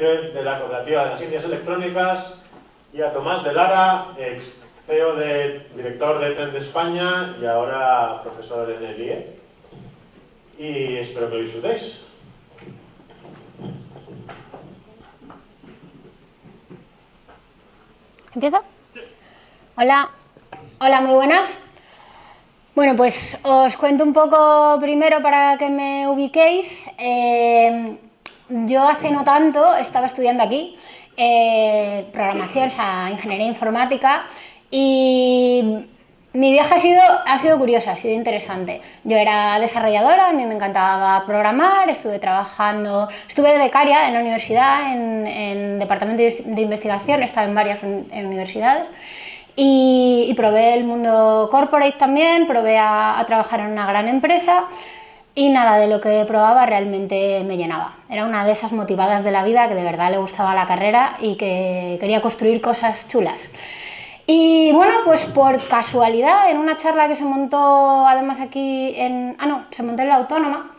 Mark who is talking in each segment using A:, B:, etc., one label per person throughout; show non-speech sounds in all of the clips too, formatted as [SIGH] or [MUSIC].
A: de la Cooperativa de las Ciencias Electrónicas y a Tomás de Lara, ex CEO de director de TEN de España y ahora profesor en el IE. Y espero que lo disfrutéis.
B: ¿Empiezo? Hola, hola, muy buenas. Bueno, pues os cuento un poco primero para que me ubiquéis. Eh, yo hace no tanto estaba estudiando aquí eh, programación, o sea, ingeniería informática y mi viaje ha sido, ha sido curiosa, ha sido interesante. Yo era desarrolladora, a mí me encantaba programar, estuve trabajando, estuve de becaria en la universidad, en, departamento de investigación, he estado en varias universidades y, probé el mundo corporate también, probé a, trabajar en una gran empresa y nada de lo que probaba realmente me llenaba. Era una de esas motivadas de la vida que de verdad le gustaba la carrera y que quería construir cosas chulas. Y bueno, pues por casualidad, en una charla que se montó además aquí en... Ah, no, se montó en la Autónoma,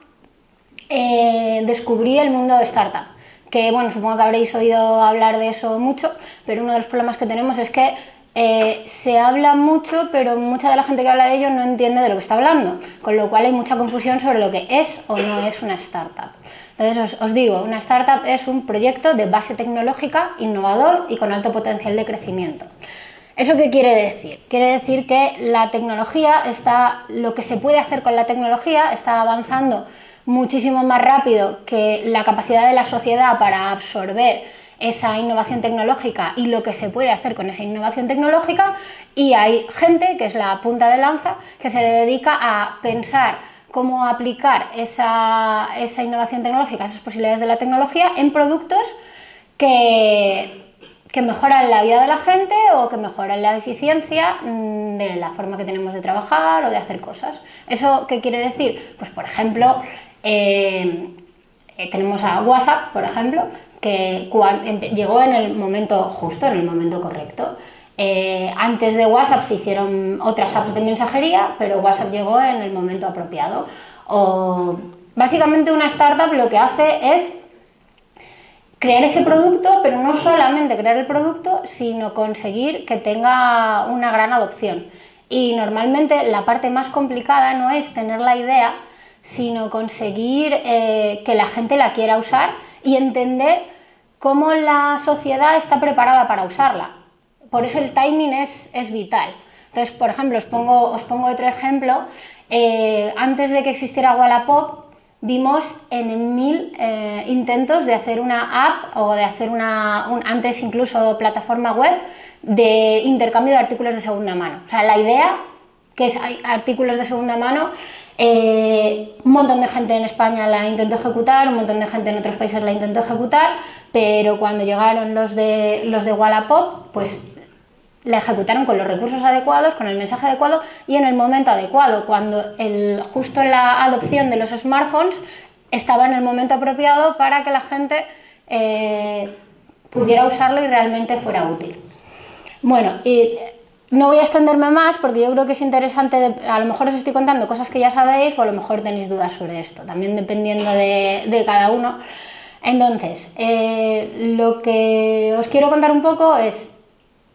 B: eh, descubrí el mundo de startup. Que bueno, supongo que habréis oído hablar de eso mucho, pero uno de los problemas que tenemos es que eh, se habla mucho, pero mucha de la gente que habla de ello no entiende de lo que está hablando, con lo cual hay mucha confusión sobre lo que es o no es una startup. Entonces os, os, digo, una startup es un proyecto de base tecnológica, innovador y con alto potencial de crecimiento. ¿Eso qué quiere decir? Quiere decir que la tecnología está, lo que se puede hacer con la tecnología está avanzando muchísimo más rápido que la capacidad de la sociedad para absorber esa innovación tecnológica y lo que se puede hacer con esa innovación tecnológica y hay gente, que es la punta de lanza, que se dedica a pensar cómo aplicar esa, innovación tecnológica, esas posibilidades de la tecnología en productos que, que mejoran la vida de la gente o que mejoran la eficiencia mm, de la forma que tenemos de trabajar o de hacer cosas. ¿Eso qué quiere decir? Pues por ejemplo, eh, eh, tenemos a WhatsApp, por ejemplo, que llegó en el momento justo, en el momento correcto. Eh, antes de WhatsApp se hicieron otras apps de mensajería, pero WhatsApp llegó en el momento apropiado. O, básicamente una startup lo que hace es crear ese producto, pero no solamente crear el producto, sino conseguir que tenga una gran adopción. Y normalmente la parte más complicada no es tener la idea, sino conseguir eh, que la gente la quiera usar y entender cómo la sociedad está preparada para usarla. Por eso el timing es, es vital. Entonces, por ejemplo, os pongo, os pongo otro ejemplo. Eh, antes de que existiera Wallapop, vimos en mil eh, intentos de hacer una app o de hacer una, antes incluso plataforma web de intercambio de artículos de segunda mano. O sea, la idea que es artículos de segunda mano eh, un montón de gente en España la intentó ejecutar, un montón de gente en otros países la intentó ejecutar, pero cuando llegaron los de, los de Wallapop, pues la ejecutaron con los recursos adecuados, con el mensaje adecuado y en el momento adecuado, cuando justo la adopción de los smartphones estaba en el momento apropiado para que la gente eh, pudiera usarlo y realmente fuera útil. Bueno, no voy a extenderme más porque yo creo que es interesante, a lo mejor os estoy contando cosas que ya sabéis o a lo mejor tenéis dudas sobre esto, también dependiendo de, cada uno. Entonces, eh, lo que os quiero contar un poco es,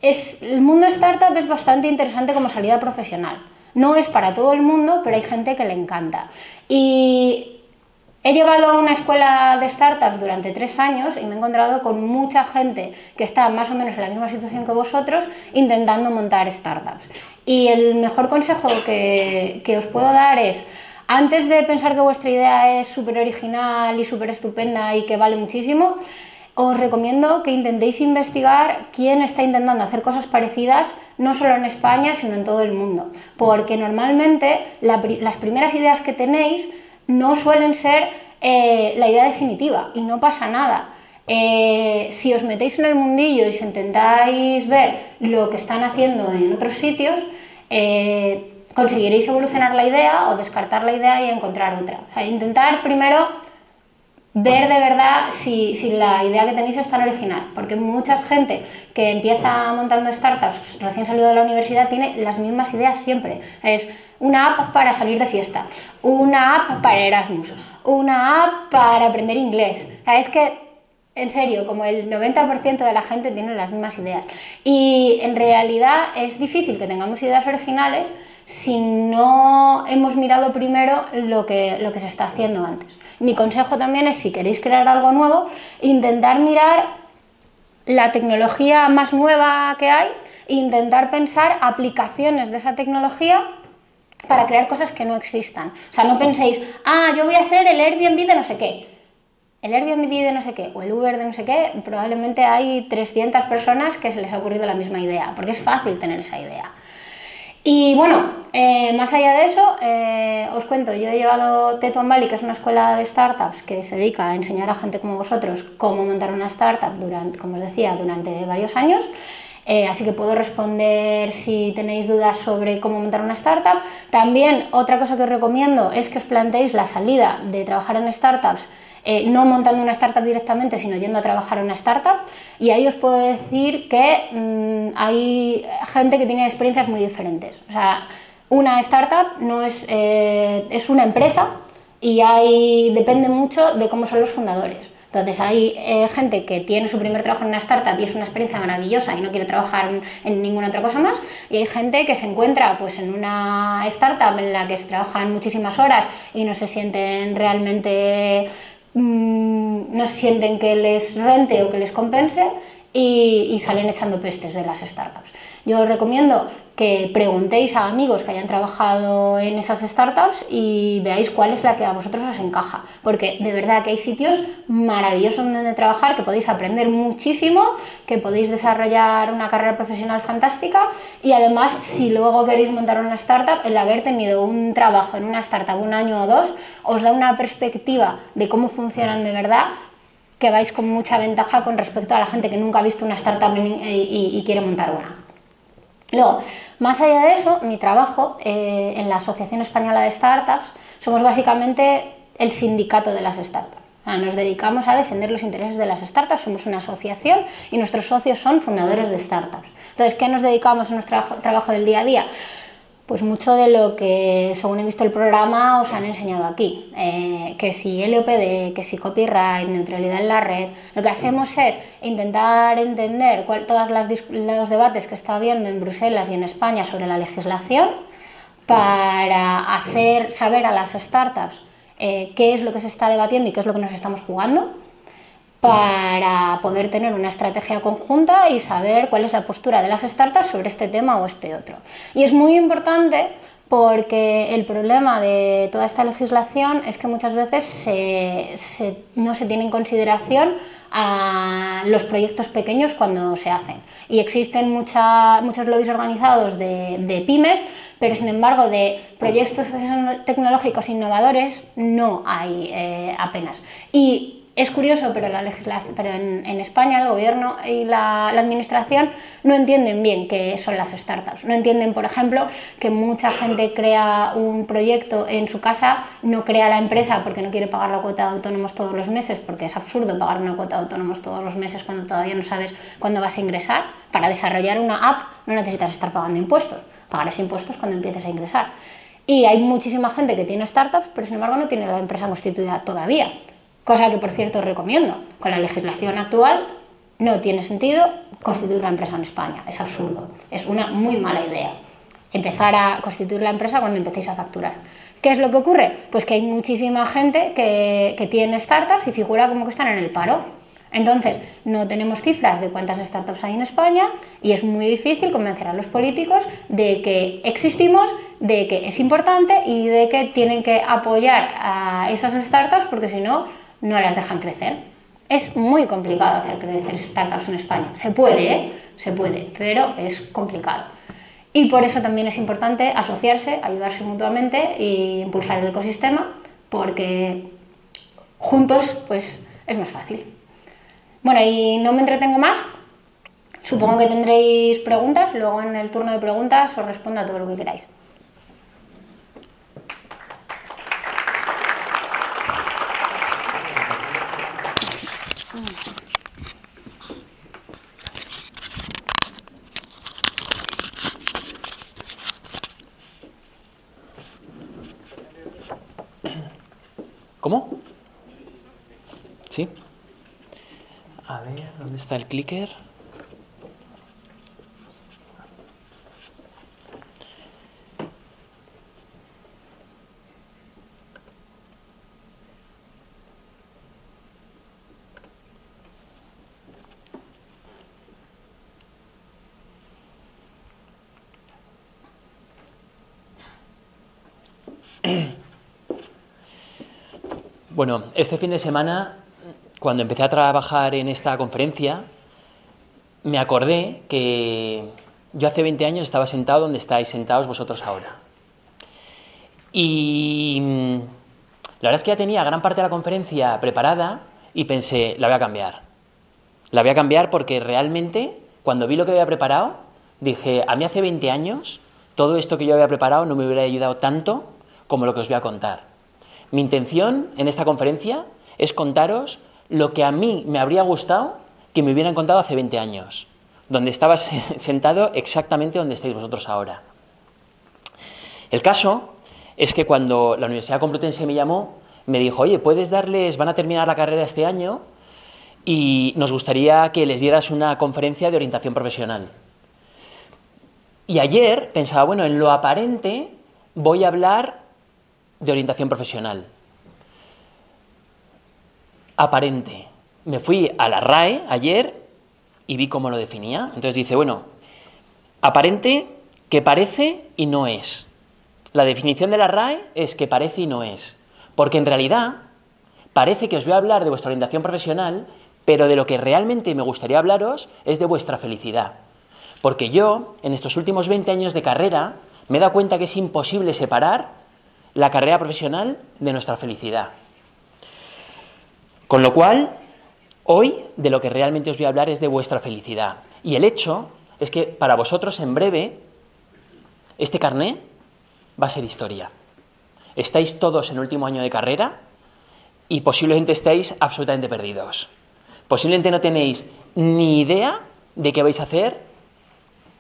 B: es, el mundo startup es bastante interesante como salida profesional. No es para todo el mundo, pero hay gente que le encanta. Y He llevado a una escuela de startups durante tres años y me he encontrado con mucha gente que está más o menos en la misma situación que vosotros intentando montar startups. Y el mejor consejo que, os puedo dar es, antes de pensar que vuestra idea es súper original y súper estupenda y que vale muchísimo, os recomiendo que intentéis investigar quién está intentando hacer cosas parecidas, no solo en España, sino en todo el mundo. Porque normalmente las primeras ideas que tenéis no suelen ser eh, la idea definitiva y no pasa nada. Eh, si os metéis en el mundillo y intentáis ver lo que están haciendo en otros sitios, eh, conseguiréis evolucionar la idea o descartar la idea y encontrar otra. intentar primero ver de verdad si, la idea que tenéis es tan original, porque mucha gente que empieza montando startups recién salido de la universidad tiene las mismas ideas siempre. Es una app para salir de fiesta, una app para Erasmus, una app para aprender inglés. es que en serio, como el 90% de la gente tiene las mismas ideas. Y en realidad es difícil que tengamos ideas originales si no hemos mirado primero lo que, lo que se está haciendo antes. Mi consejo también es, si queréis crear algo nuevo, intentar mirar la tecnología más nueva que hay e intentar pensar aplicaciones de esa tecnología para crear cosas que no existan. O sea, no penséis, ah, yo voy a ser el Airbnb de no sé qué. El Airbnb de no sé qué o el Uber de no sé qué, probablemente hay 300 personas que se les ha ocurrido la misma idea, porque es fácil tener esa idea. Y bueno, eh, más allá de eso, eh, os cuento, yo he llevado Tetuan Valley, que es una escuela de startups que se dedica a enseñar a gente como vosotros cómo montar una startup, durante, como os decía, durante varios años. Eh, así que puedo responder si tenéis dudas sobre cómo montar una startup. También otra cosa que os recomiendo es que os planteéis la salida de trabajar en startups eh, no montando una startup directamente, sino yendo a trabajar en una startup. Y ahí os puedo decir que mm, hay gente que tiene experiencias muy diferentes. O sea, una startup no es, eh, es una empresa y ahí depende mucho de cómo son los fundadores. Entonces hay eh, gente que tiene su primer trabajo en una startup y es una experiencia maravillosa y no quiere trabajar en, ninguna otra cosa más. Y hay gente que se encuentra pues, en una startup en la que se trabajan muchísimas horas y no se sienten realmente, mm, no sienten que les rente o que les compense y, salen echando pestes de las startups. Yo os recomiendo que preguntéis a amigos que hayan trabajado en esas startups y veáis cuál es la que a vosotros os encaja. Porque de verdad que hay sitios maravillosos donde trabajar, que podéis aprender muchísimo, que podéis desarrollar una carrera profesional fantástica y además si luego queréis montar una startup, el haber tenido un trabajo en una startup un año o dos os da una perspectiva de cómo funcionan de verdad que vais con mucha ventaja con respecto a la gente que nunca ha visto una startup y quiere montar una. Luego, más allá de eso, mi trabajo eh, en la Asociación Española de Startups somos básicamente el sindicato de las startups. nos dedicamos a defender los intereses de las startups, somos una asociación y nuestros socios son fundadores de startups. Entonces, ¿qué nos dedicamos en nuestro trabajo del día a día? Pues mucho de lo que, según he visto el programa, os han enseñado aquí. Eh, que si LOPD, que si copyright, neutralidad en la red. Lo que hacemos es intentar entender todos los debates que está habiendo en Bruselas y en España sobre la legislación para hacer saber a las startups eh, qué es lo que se está debatiendo y qué es lo que nos estamos jugando para poder tener una estrategia conjunta y saber cuál es la postura de las startups sobre este tema o este otro. Y es muy importante porque el problema de toda esta legislación es que muchas veces no se tiene en consideración a los proyectos pequeños cuando se hacen. Y existen muchos lobbies organizados de, pymes, pero sin embargo de proyectos tecnológicos innovadores no hay eh, apenas. Y es curioso, pero, la en, España el gobierno y la, administración no entienden bien qué son las startups. No entienden, por ejemplo, que mucha gente crea un proyecto en su casa, no crea la empresa porque no quiere pagar la cuota de autónomos todos los meses, porque es absurdo pagar una cuota de autónomos todos los meses cuando todavía no sabes cuándo vas a ingresar. Para desarrollar una app no necesitas estar pagando impuestos, pagarás impuestos cuando empieces a ingresar. Y hay muchísima gente que tiene startups, pero sin embargo no tiene la empresa constituida todavía cosa que por cierto recomiendo. Con la legislación actual no tiene sentido constituir una empresa en España, es absurdo, es una muy mala idea. Empezar a constituir la empresa cuando empecéis a facturar. ¿Qué es lo que ocurre? Pues que hay muchísima gente que, que tiene startups y figura como que están en el paro. Entonces, no tenemos cifras de cuántas startups hay en España y es muy difícil convencer a los políticos de que existimos, de que es importante y de que tienen que apoyar a esas startups porque si no, no las dejan crecer. Es muy complicado hacer crecer startups en España. Se puede, ¿eh? Se puede, pero es complicado. Y por eso también es importante asociarse, ayudarse mutuamente e impulsar el ecosistema, porque juntos pues es más fácil. Bueno, y no me entretengo más. Supongo que tendréis preguntas, luego en el turno de preguntas os respondo a todo lo que queráis.
C: ¿Cómo? ¿Sí? ¿dónde está el clicker? [CLEARS THROAT] Bueno, este fin de semana, cuando empecé a trabajar en esta conferencia, me acordé que yo hace 20 años estaba sentado donde estáis sentados vosotros ahora. Y mm, la verdad es que ya tenía gran parte de la conferencia preparada y pensé, la voy a cambiar. La voy a cambiar porque realmente, cuando vi lo que había preparado, dije, a mí hace 20 años, todo esto que yo había preparado no me hubiera ayudado tanto como lo que os voy a contar. Mi intención en esta conferencia es contaros lo que a mí me habría gustado que me hubieran contado hace 20 años, donde estaba [LAUGHS] sentado exactamente donde estáis vosotros ahora. El caso es que cuando la Universidad Complutense me llamó, me dijo, oye, puedes darles, van a terminar la carrera este año y nos gustaría que les dieras una conferencia de orientación profesional. Y ayer pensaba, bueno, en lo aparente voy a hablar de orientación profesional. Aparente. Me fui a la RAE ayer y vi cómo lo definía. Entonces dice, bueno, aparente que parece y no es. La definición de la RAE es que parece y no es. Porque en realidad parece que os voy a hablar de vuestra orientación profesional, pero de lo que realmente me gustaría hablaros es de vuestra felicidad. Porque yo, en estos últimos 20 años de carrera, me he dado cuenta que es imposible separar la carrera profesional de nuestra felicidad. Con lo cual, hoy de lo que realmente os voy a hablar es de vuestra felicidad. Y el hecho es que para vosotros en breve este carné va a ser historia. Estáis todos en último año de carrera y posiblemente estéis absolutamente perdidos. Posiblemente no tenéis ni idea de qué vais a hacer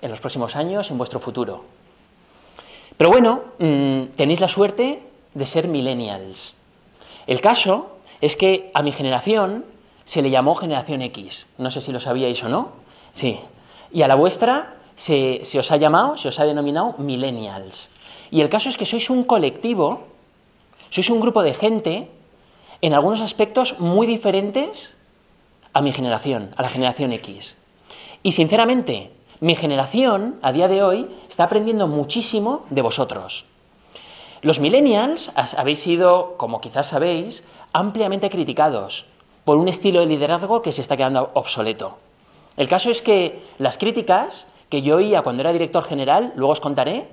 C: en los próximos años, en vuestro futuro. Pero bueno, mm, tenéis la suerte de ser millennials. El caso es que a mi generación se le llamó generación X. No sé si lo sabíais o no. Sí. Y a la vuestra se, os ha llamado, se os ha denominado millennials. Y el caso es que sois un colectivo, sois un grupo de gente en algunos aspectos muy diferentes a mi generación, a la generación X. Y sinceramente, mi generación, a día de hoy, está aprendiendo muchísimo de vosotros. Los millennials habéis sido, como quizás sabéis, ampliamente criticados por un estilo de liderazgo que se está quedando obsoleto. El caso es que las críticas que yo oía cuando era director general, luego os contaré,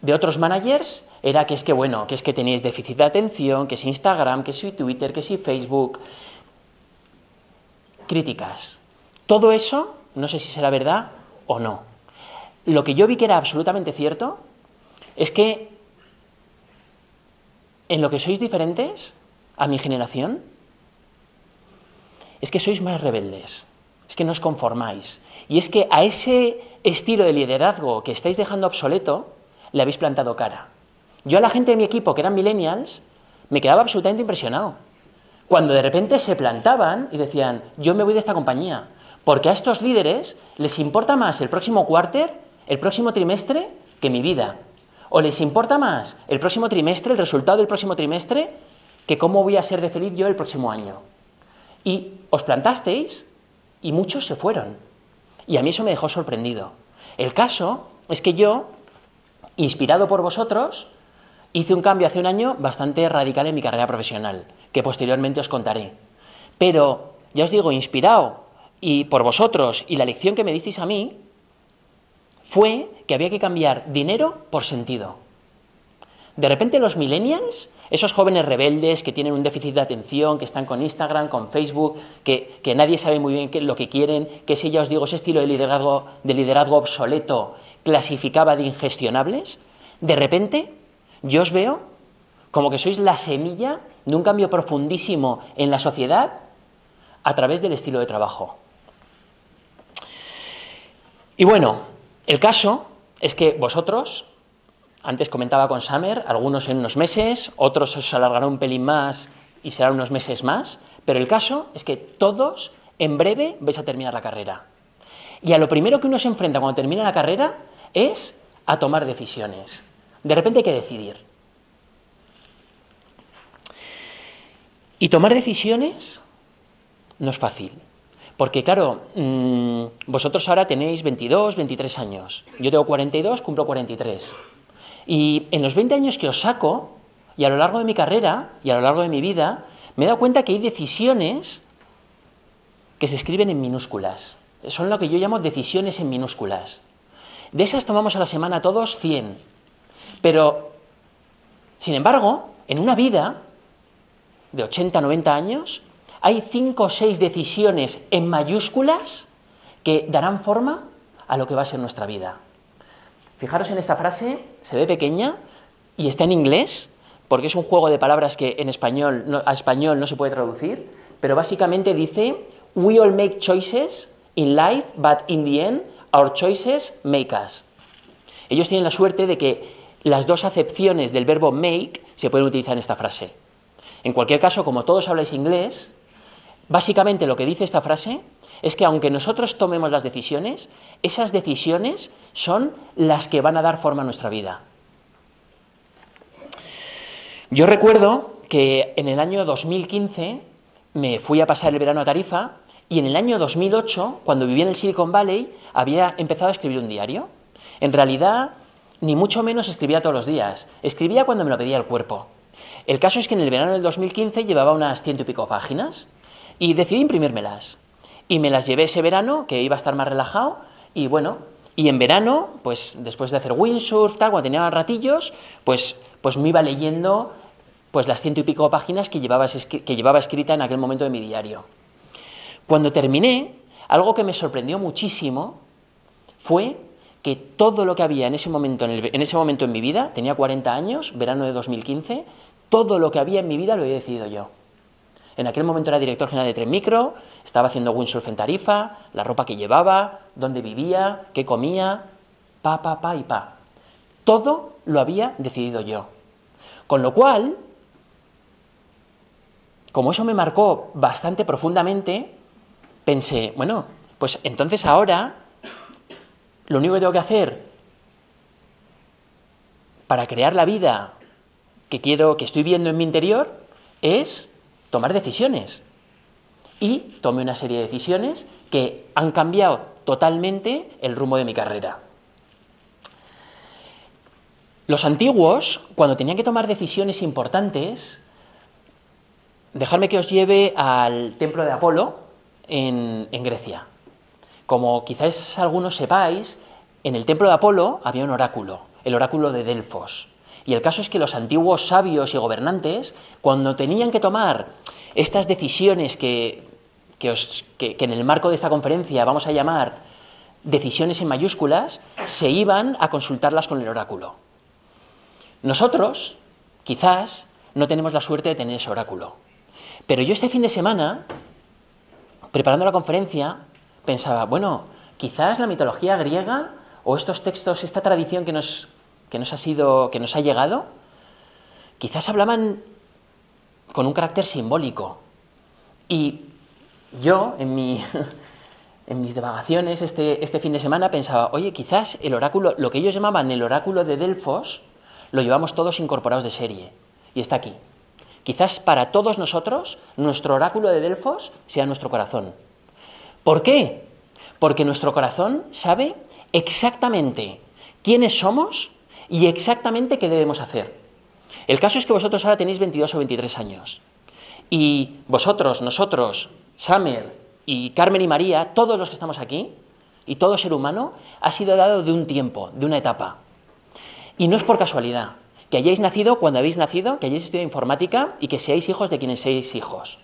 C: de otros managers, era que es que, bueno, que es que tenéis déficit de atención, que es Instagram, que es Twitter, que es Facebook. Críticas. Todo eso, no sé si será verdad, o no. Lo que yo vi que era absolutamente cierto es que en lo que sois diferentes a mi generación es que sois más rebeldes, es que no os conformáis. Y es que a ese estilo de liderazgo que estáis dejando obsoleto, le habéis plantado cara. Yo a la gente de mi equipo, que eran millennials, me quedaba absolutamente impresionado. Cuando de repente se plantaban y decían, yo me voy de esta compañía, porque a estos líderes les importa más el próximo cuarter, el próximo trimestre, que mi vida. O les importa más el próximo trimestre, el resultado del próximo trimestre, que cómo voy a ser de feliz yo el próximo año. Y os plantasteis y muchos se fueron. Y a mí eso me dejó sorprendido. El caso es que yo, inspirado por vosotros, hice un cambio hace un año bastante radical en mi carrera profesional, que posteriormente os contaré. Pero, ya os digo, inspirado y por vosotros y la lección que me disteis a mí fue que había que cambiar dinero por sentido. De repente los millennials, esos jóvenes rebeldes que tienen un déficit de atención, que están con Instagram, con Facebook, que, nadie sabe muy bien qué, lo que quieren, que si ya os digo ese estilo de liderazgo, de liderazgo obsoleto clasificaba de ingestionables, de repente yo os veo como que sois la semilla de un cambio profundísimo en la sociedad a través del estilo de trabajo. Y bueno, el caso es que vosotros, antes comentaba con Summer, algunos en unos meses, otros os alargarán un pelín más y serán unos meses más, pero el caso es que todos en breve vais a terminar la carrera. Y a lo primero que uno se enfrenta cuando termina la carrera es a tomar decisiones. De repente hay que decidir. Y tomar decisiones no es fácil. Porque claro, mm, vosotros ahora tenéis 22, 23 años. Yo tengo 42, cumplo 43. Y en los 20 años que os saco, y a lo largo de mi carrera, y a lo largo de mi vida, me he dado cuenta que hay decisiones que se escriben en minúsculas. Son lo que yo llamo decisiones en minúsculas. De esas tomamos a la semana todos 100. Pero, sin embargo, en una vida de 80, 90 años, hay 5 o 6 decisiones en mayúsculas que darán forma a lo que va a ser nuestra vida. Fijaros en esta frase, se ve pequeña y está en inglés, porque es un juego de palabras que en español, a español no se puede traducir, pero básicamente dice, we all make choices in life, but in the end, our choices make us. Ellos tienen la suerte de que las dos acepciones del verbo make se pueden utilizar en esta frase. En cualquier caso, como todos habláis inglés, básicamente lo que dice esta frase es que aunque nosotros tomemos las decisiones, esas decisiones son las que van a dar forma a nuestra vida. Yo recuerdo que en el año 2015 me fui a pasar el verano a Tarifa y en el año 2008, cuando vivía en el Silicon Valley, había empezado a escribir un diario. En realidad, ni mucho menos escribía todos los días, escribía cuando me lo pedía el cuerpo. El caso es que en el verano del 2015 llevaba unas ciento y pico páginas y decidí imprimírmelas. Y me las llevé ese verano, que iba a estar más relajado, y bueno, y en verano, pues después de hacer windsurf, tal, cuando tenía ratillos, pues, pues me iba leyendo pues las ciento y pico páginas que llevaba, que llevaba escrita en aquel momento de mi diario. Cuando terminé, algo que me sorprendió muchísimo fue que todo lo que había en ese momento en, ese momento en mi vida, tenía 40 años, verano de 2015, todo lo que había en mi vida lo había decidido yo. En aquel momento era director general de Tren Micro, estaba haciendo windsurf en Tarifa, la ropa que llevaba, dónde vivía, qué comía, pa, pa, pa y pa. Todo lo había decidido yo. Con lo cual, como eso me marcó bastante profundamente, pensé, bueno, pues entonces ahora lo único que tengo que hacer para crear la vida que quiero, que estoy viendo en mi interior, es tomar decisiones. Y tomé una serie de decisiones que han cambiado totalmente el rumbo de mi carrera. Los antiguos, cuando tenían que tomar decisiones importantes, dejadme que os lleve al templo de Apolo, en, Grecia. Como quizás algunos sepáis, en el templo de Apolo había un oráculo, el oráculo de Delfos. Y el caso es que los antiguos sabios y gobernantes, cuando tenían que tomar estas decisiones que, que, en el marco de esta conferencia vamos a llamar decisiones en mayúsculas, se iban a consultarlas con el oráculo. Nosotros, quizás, no tenemos la suerte de tener ese oráculo. Pero yo este fin de semana preparando la conferencia, pensaba, bueno, quizás la mitología griega o estos textos, esta tradición que nos, que nos ha sido, que nos ha llegado, quizás hablaban con un carácter simbólico. Y yo, en, mi, [LAUGHS] en mis divagaciones este, este fin de semana, pensaba, oye, quizás el oráculo, lo que ellos llamaban el oráculo de Delfos, lo llevamos todos incorporados de serie. Y está aquí. Quizás para todos nosotros nuestro oráculo de Delfos sea nuestro corazón. ¿Por qué? Porque nuestro corazón sabe exactamente quiénes somos y exactamente qué debemos hacer. El caso es que vosotros ahora tenéis 22 o 23 años. Y vosotros, nosotros, Samer y Carmen y María, todos los que estamos aquí, y todo ser humano, ha sido dado de un tiempo, de una etapa. Y no es por casualidad que hayáis nacido cuando habéis nacido, que hayáis estudiado informática y que seáis hijos de quienes seáis hijos.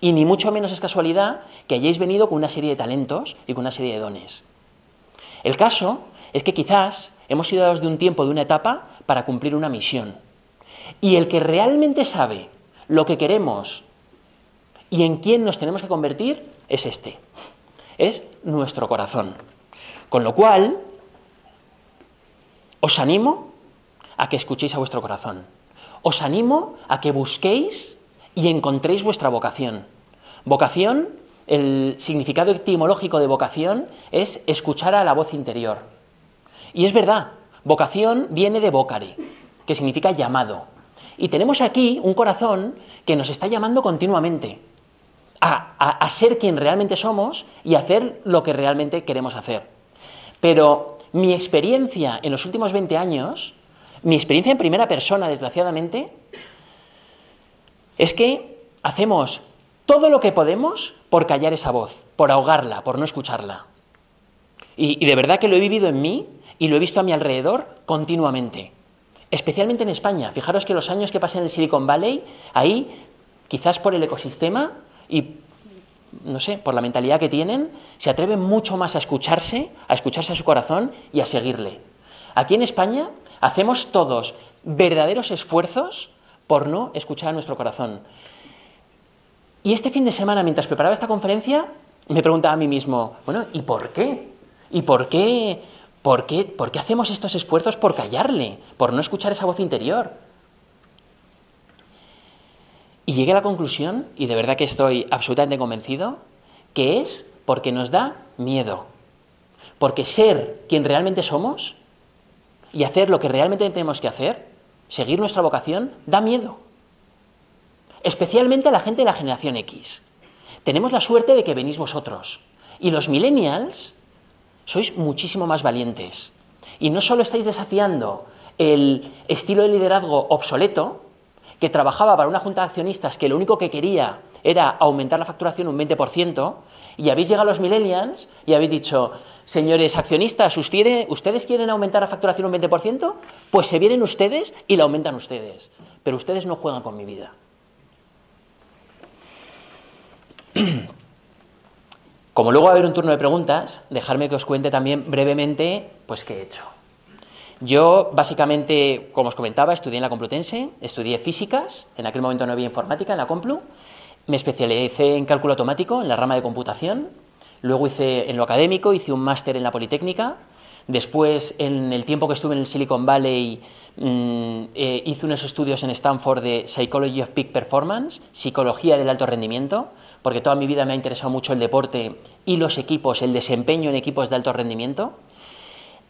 C: Y ni mucho menos es casualidad que hayáis venido con una serie de talentos y con una serie de dones. El caso es que quizás hemos sido dados de un tiempo, de una etapa, para cumplir una misión. Y el que realmente sabe lo que queremos y en quién nos tenemos que convertir es este. Es nuestro corazón. Con lo cual, os animo a que escuchéis a vuestro corazón. Os animo a que busquéis y encontréis vuestra vocación. Vocación el significado etimológico de vocación es escuchar a la voz interior. Y es verdad, vocación viene de vocare, que significa llamado. Y tenemos aquí un corazón que nos está llamando continuamente a, a ser quien realmente somos y a hacer lo que realmente queremos hacer. Pero mi experiencia en los últimos 20 años, mi experiencia en primera persona, desgraciadamente, es que hacemos todo lo que podemos por callar esa voz, por ahogarla, por no escucharla. Y, de verdad que lo he vivido en mí y lo he visto a mi alrededor continuamente. Especialmente en España. Fijaros que los años que pasé en el Silicon Valley, ahí, quizás por el ecosistema y, no sé, por la mentalidad que tienen, se atreven mucho más a escucharse, a escucharse a su corazón y a seguirle. Aquí en España hacemos todos verdaderos esfuerzos por no escuchar a nuestro corazón. Y este fin de semana, mientras preparaba esta conferencia, me preguntaba a mí mismo, bueno, ¿y por qué? ¿Y por qué? ¿Por qué, ¿Por qué hacemos estos esfuerzos por callarle, por no escuchar esa voz interior? Y llegué a la conclusión, y de verdad que estoy absolutamente convencido, que es porque nos da miedo. Porque ser quien realmente somos y hacer lo que realmente tenemos que hacer, seguir nuestra vocación, da miedo especialmente a la gente de la generación X. Tenemos la suerte de que venís vosotros. Y los millennials sois muchísimo más valientes. Y no solo estáis desafiando el estilo de liderazgo obsoleto, que trabajaba para una junta de accionistas que lo único que quería era aumentar la facturación un 20%, y habéis llegado a los millennials y habéis dicho, señores accionistas, ¿ustedes quieren aumentar la facturación un 20%? Pues se vienen ustedes y la aumentan ustedes. Pero ustedes no juegan con mi vida. [CLEARS THROAT] Como luego va a haber un turno de preguntas, dejarme que os cuente también brevemente pues qué he hecho. Yo, básicamente, como os comentaba, estudié en la Complutense, estudié físicas, en aquel momento no había informática en la Complu, me especialicé en cálculo automático, en la rama de computación, luego hice en lo académico, hice un máster en la Politécnica, después, en el tiempo que estuve en el Silicon Valley, mm, eh, hice unos estudios en Stanford de Psychology of Peak Performance, psicología del alto rendimiento, porque toda mi vida me ha interesado mucho el deporte y los equipos, el desempeño en equipos de alto rendimiento.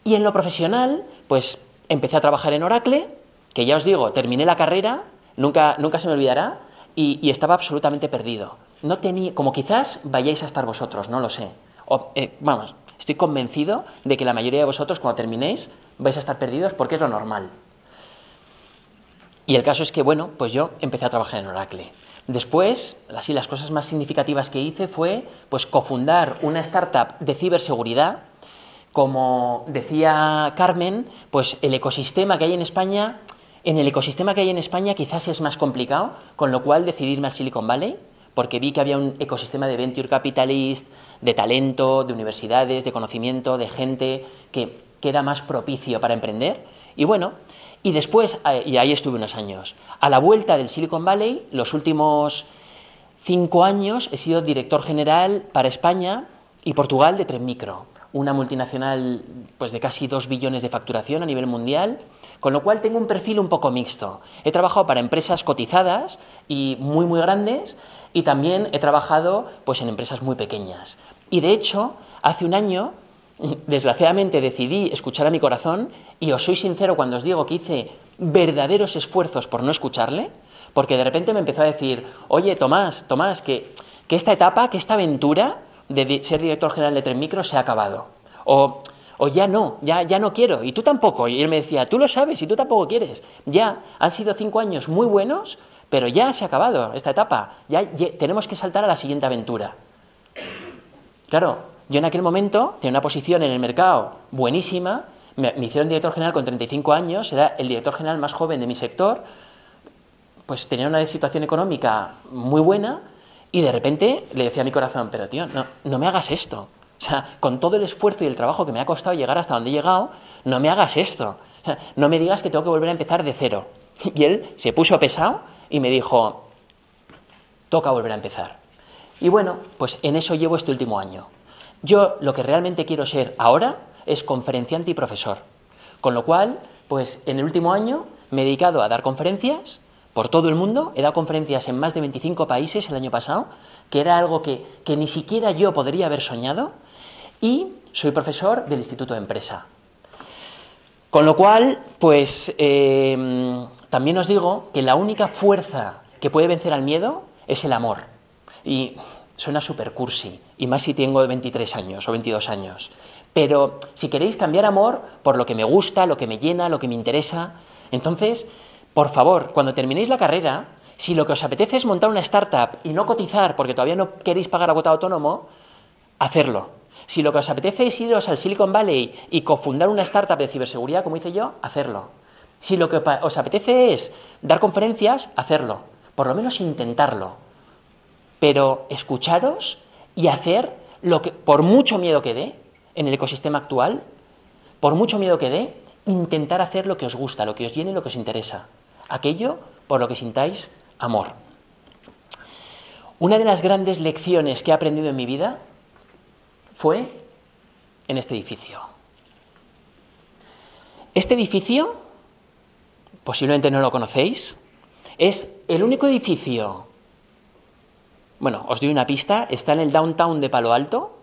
C: Y en lo profesional, pues empecé a trabajar en Oracle, que ya os digo, terminé la carrera, nunca, nunca se me olvidará, y, estaba absolutamente perdido. No tenía, como quizás vayáis a estar vosotros, no lo sé. Eh, vamos, estoy convencido de que la mayoría de vosotros cuando terminéis vais a estar perdidos porque es lo normal. Y el caso es que, bueno, pues yo empecé a trabajar en Oracle. Después, así las cosas más significativas que hice fue pues cofundar una startup de ciberseguridad. Como decía Carmen, pues el ecosistema que hay en España, en el ecosistema que hay en España quizás es más complicado, con lo cual decidí irme al Silicon Valley, porque vi que había un ecosistema de venture capitalist, de talento, de universidades, de conocimiento, de gente que, que era más propicio para emprender. Y bueno, y después, eh, y ahí estuve unos años, a la vuelta del Silicon Valley, los últimos cinco años he sido director general para España y Portugal de Trenmicro, una multinacional pues, de casi dos billones de facturación a nivel mundial, con lo cual tengo un perfil un poco mixto. He trabajado para empresas cotizadas y muy, muy grandes, y también he trabajado pues, en empresas muy pequeñas. Y de hecho, hace un año desgraciadamente decidí escuchar a mi corazón y os soy sincero cuando os digo que hice verdaderos esfuerzos por no escucharle, porque de repente me empezó a decir, oye Tomás, Tomás, que, que esta etapa, que esta aventura de ser director general de Tren Micro se ha acabado. O, o ya no, ya, ya no quiero, y tú tampoco. Y él me decía, tú lo sabes y tú tampoco quieres. Ya, han sido cinco años muy buenos, pero ya se ha acabado esta etapa. ya tenemos que saltar a la siguiente aventura. Claro, yo en aquel momento tenía una posición en el mercado buenísima, me, hicieron director general con 35 años, era el director general más joven de mi sector, pues tenía una situación económica muy buena y de repente le decía a mi corazón, pero tío, no, no me hagas esto. O sea, con todo el esfuerzo y el trabajo que me ha costado llegar hasta donde he llegado, no me hagas esto. O sea, no me digas que tengo que volver a empezar de cero. [LAUGHS] Y él se puso pesado y me dijo, toca volver a empezar. Y bueno, pues en eso llevo este último año. Yo lo que realmente quiero ser ahora es conferenciante y profesor. Con lo cual, pues en el último año me he dedicado a dar conferencias por todo el mundo, he dado conferencias en más de 25 países el año pasado, que era algo que, que ni siquiera yo podría haber soñado, y soy profesor del Instituto de Empresa. Con lo cual, pues eh, también os digo que la única fuerza que puede vencer al miedo es el amor. Y suena super cursi, y más si tengo 23 años o 22 años. Pero si queréis cambiar amor por lo que me gusta, lo que me llena, lo que me interesa, entonces, por favor, cuando terminéis la carrera, si lo que os apetece es montar una startup y no cotizar porque todavía no queréis pagar a cuota autónomo, hacerlo. Si lo que os apetece es iros al Silicon Valley y cofundar una startup de ciberseguridad, como hice yo, hacerlo. Si lo que os apetece es dar conferencias, hacerlo. Por lo menos intentarlo. Pero escucharos y hacer lo que, por mucho miedo que dé en el ecosistema actual, por mucho miedo que dé, intentar hacer lo que os gusta, lo que os llene lo que os interesa. Aquello por lo que sintáis amor. Una de las grandes lecciones que he aprendido en mi vida fue en este edificio. Este edificio, posiblemente no lo conocéis, es el único edificio, bueno, os doy una pista, está en el downtown de Palo Alto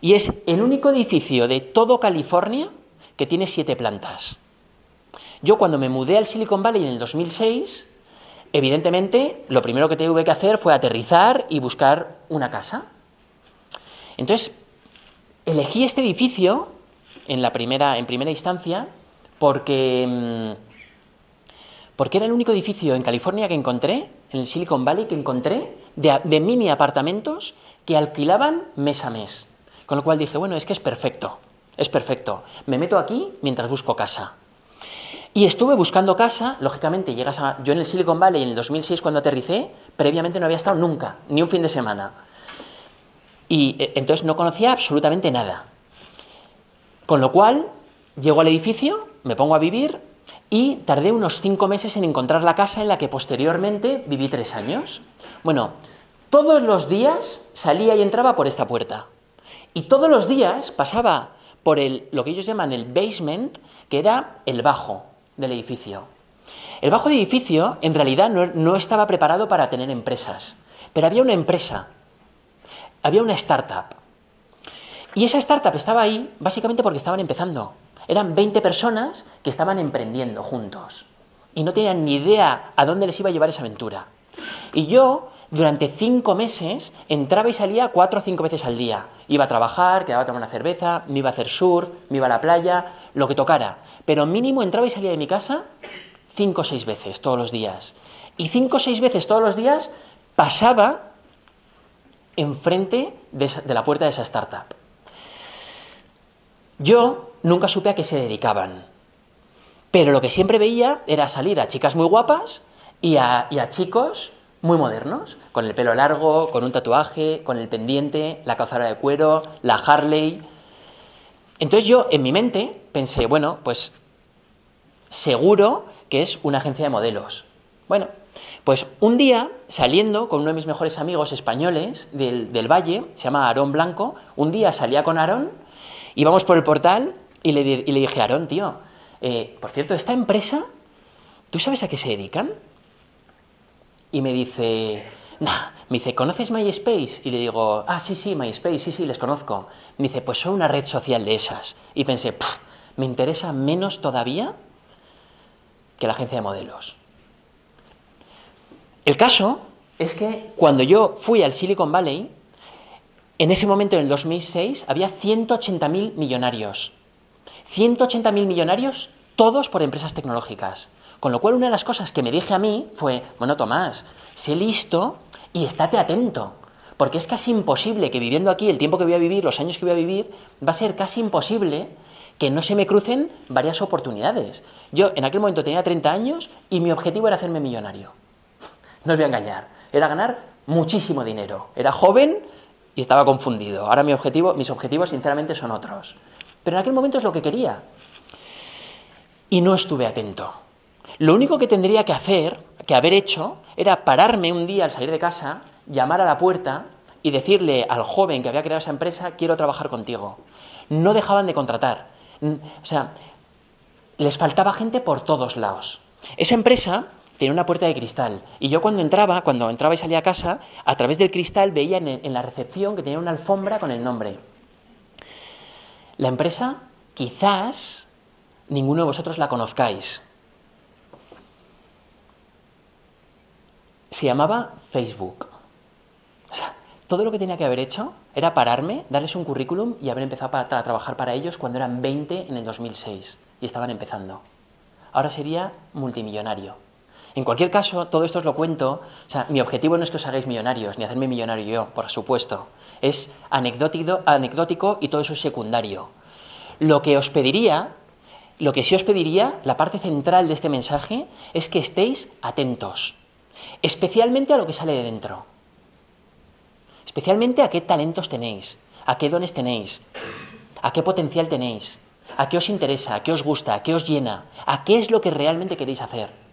C: y es el único edificio de todo California que tiene siete plantas. Yo cuando me mudé al Silicon Valley en el 2006, evidentemente lo primero que tuve que hacer fue aterrizar y buscar una casa. Entonces, elegí este edificio en, primera, en primera instancia porque, mm, porque era el único edificio en California que encontré, en el Silicon Valley, que encontré de, mini apartamentos que alquilaban mes a mes. Con lo cual dije, bueno, es que es perfecto, es perfecto. Me meto aquí mientras busco casa. Y estuve buscando casa, lógicamente llegas a... Yo en el Silicon Valley en el 2006 cuando aterricé, previamente no había estado nunca, ni un fin de semana. Y eh, entonces no conocía absolutamente nada. Con lo cual, llego al edificio, me pongo a vivir y tardé unos cinco meses en encontrar la casa en la que posteriormente viví tres años. Bueno, todos los días salía y entraba por esta puerta. Y todos los días pasaba por el, lo que ellos llaman el basement, que era el bajo del edificio. El bajo del edificio en realidad no, no estaba preparado para tener empresas, pero había una empresa había una startup. Y esa startup estaba ahí básicamente porque estaban empezando. Eran 20 personas que estaban emprendiendo juntos. Y no tenían ni idea a dónde les iba a llevar esa aventura. Y yo, durante cinco meses, entraba y salía cuatro o cinco veces al día. Iba a trabajar, quedaba a tomar una cerveza, me iba a hacer surf, me iba a la playa, lo que tocara. Pero mínimo entraba y salía de mi casa cinco o seis veces todos los días. Y cinco o seis veces todos los días pasaba enfrente de, de la puerta de esa startup. Yo nunca supe a qué se dedicaban, pero lo que siempre veía era salir a chicas muy guapas y a, chicos muy modernos, con el pelo largo, con un tatuaje, con el pendiente, la calzadora de cuero, la Harley. Entonces yo en mi mente pensé, bueno, pues seguro que es una agencia de modelos. Bueno, pues un día, saliendo con uno de mis mejores amigos españoles del, Valle, se llama Aarón Blanco, un día salía con Aarón, íbamos por el portal y le, dije, Aarón, tío, eh, por cierto, esta empresa, ¿tú sabes a qué se dedican? Y me dice, nah, me dice, ¿conoces MySpace? Y le digo, ah, sí, sí, MySpace, sí, sí, les conozco. Me dice, pues son una red social de esas. Y pensé, me interesa menos todavía que la agencia de modelos. El caso es que cuando yo fui al Silicon Valley, en ese momento, en el 2006, había 180.000 millonarios. 180.000 millonarios, todos por empresas tecnológicas. Con lo cual, una de las cosas que me dije a mí fue, bueno, Tomás, sé listo y estate atento. Porque es casi imposible que viviendo aquí el tiempo que voy a vivir, los años que voy a vivir, va a ser casi imposible que no se me crucen varias oportunidades. Yo en aquel momento tenía 30 años y mi objetivo era hacerme millonario. No os voy a engañar. Era ganar muchísimo dinero. Era joven y estaba confundido. Ahora mi objetivo, mis objetivos, sinceramente, son otros. Pero en aquel momento es lo que quería. Y no estuve atento. Lo único que tendría que hacer, que haber hecho, era pararme un día al salir de casa, llamar a la puerta y decirle al joven que había creado esa empresa, quiero trabajar contigo. No dejaban de contratar. O sea, les faltaba gente por todos lados. Esa empresa tenía una puerta de cristal. Y yo cuando entraba, cuando entraba y salía a casa, a través del cristal veía en, la recepción que tenía una alfombra con el nombre. La empresa, quizás ninguno de vosotros la conozcáis. Se llamaba Facebook. O sea, todo lo que tenía que haber hecho era pararme, darles un currículum y haber empezado a trabajar para ellos cuando eran 20 en el 2006 y estaban empezando. Ahora sería multimillonario. En cualquier caso, todo esto os lo cuento, o sea, mi objetivo no es que os hagáis millonarios, ni hacerme millonario yo, por supuesto. Es anecdótico, anecdótico y todo eso es secundario. Lo que os pediría, lo que sí os pediría, la parte central de este mensaje, es que estéis atentos, especialmente a lo que sale de dentro. Especialmente a qué talentos tenéis, a qué dones tenéis, a qué potencial tenéis, a qué os interesa, a qué os gusta, a qué os llena, a qué es lo que realmente queréis hacer.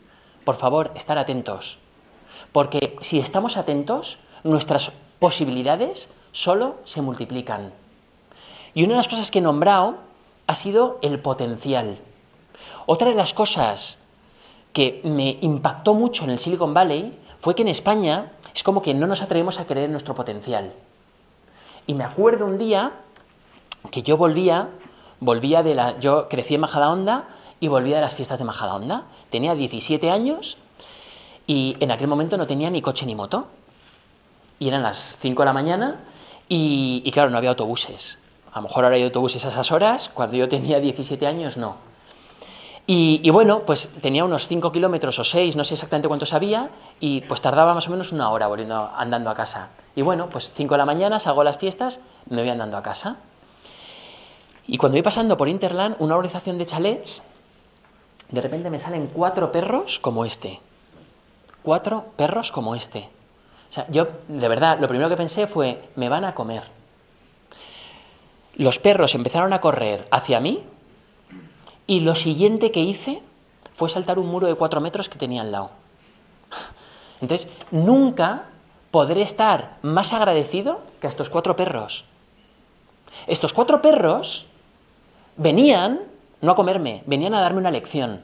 C: Por favor, estar atentos. Porque si estamos atentos, nuestras posibilidades solo se multiplican. Y una de las cosas que he nombrado ha sido el potencial. Otra de las cosas que me impactó mucho en el Silicon Valley fue que en España es como que no nos atrevemos a creer en nuestro potencial. Y me acuerdo un día que yo volvía, volvía de la, yo crecí en Majadahonda y volvía de las fiestas de Majadahonda. Tenía 17 años y en aquel momento no tenía ni coche ni moto. Y eran las 5 de la mañana y, claro, no había autobuses. A lo mejor ahora hay autobuses a esas horas, cuando yo tenía 17 años no. Y, bueno, pues tenía unos 5 kilómetros o 6, no sé exactamente cuántos había, y pues tardaba más o menos una hora volviendo andando a casa. Y bueno, pues 5 de la mañana, salgo a las fiestas, me voy andando a casa. Y cuando voy pasando por Interland, una organización de chalets, de repente me salen cuatro perros como este. Cuatro perros como este. O sea, yo, de verdad, lo primero que pensé fue, me van a comer. Los perros empezaron a correr hacia mí y lo siguiente que hice fue saltar un muro de cuatro metros que tenía al lado. Entonces, nunca podré estar más agradecido que a estos cuatro perros. Estos cuatro perros venían, no a comerme, venían a darme una lección.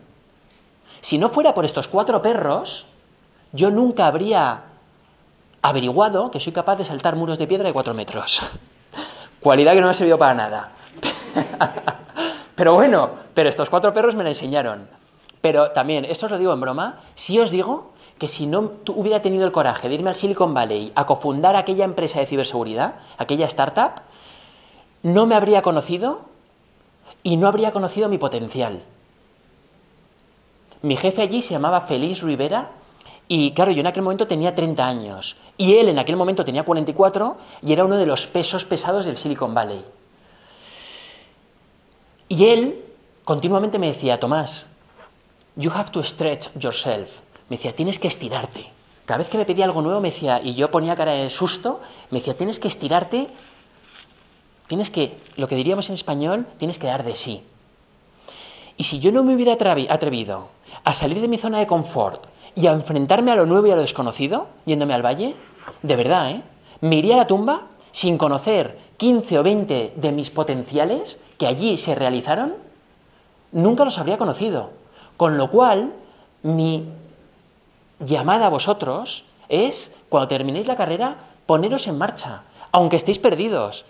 C: Si no fuera por estos cuatro perros, yo nunca habría averiguado que soy capaz de saltar muros de piedra de cuatro metros. [LAUGHS] Cualidad que no me ha servido para nada. [LAUGHS] Pero bueno, pero estos cuatro perros me la enseñaron. Pero también, esto os lo digo en broma, si os digo que si no hubiera tenido el coraje de irme al Silicon Valley a cofundar aquella empresa de ciberseguridad, aquella startup, no me habría conocido y no habría conocido mi potencial. Mi jefe allí se llamaba Félix Rivera y claro, yo en aquel momento tenía 30 años y él en aquel momento tenía 44 y era uno de los pesos pesados del Silicon Valley. Y él continuamente me decía, Tomás, you have to stretch yourself. Me decía, tienes que estirarte. Cada vez que me pedía algo nuevo me decía, y yo ponía cara de susto, me decía, tienes que estirarte, tienes que, lo que diríamos en español, tienes que dar de sí. Y si yo no me hubiera atrevido a salir de mi zona de confort y a enfrentarme a lo nuevo y a lo desconocido, yéndome al valle, de verdad, ¿eh? Me iría a la tumba sin conocer 15 o 20 de mis potenciales que allí se realizaron, nunca los habría conocido. Con lo cual, mi llamada a vosotros es, cuando terminéis la carrera, poneros en marcha, aunque estéis perdidos.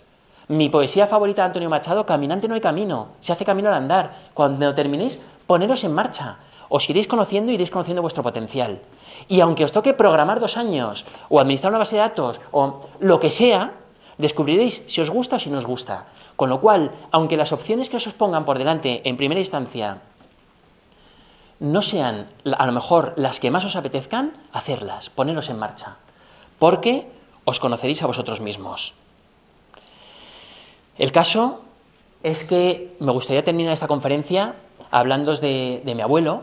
C: Mi poesía favorita de Antonio Machado, Caminante no hay camino, se hace camino al andar. Cuando terminéis, poneros en marcha. Os iréis conociendo y iréis conociendo vuestro potencial. Y aunque os toque programar dos años, o administrar una base de datos, o lo que sea, descubriréis si os gusta o si no os gusta. Con lo cual, aunque las opciones que os pongan por delante en primera instancia no sean a lo mejor las que más os apetezcan, hacerlas, poneros en marcha, porque os conoceréis a vosotros mismos. El caso es que me gustaría terminar esta conferencia hablando de, mi abuelo,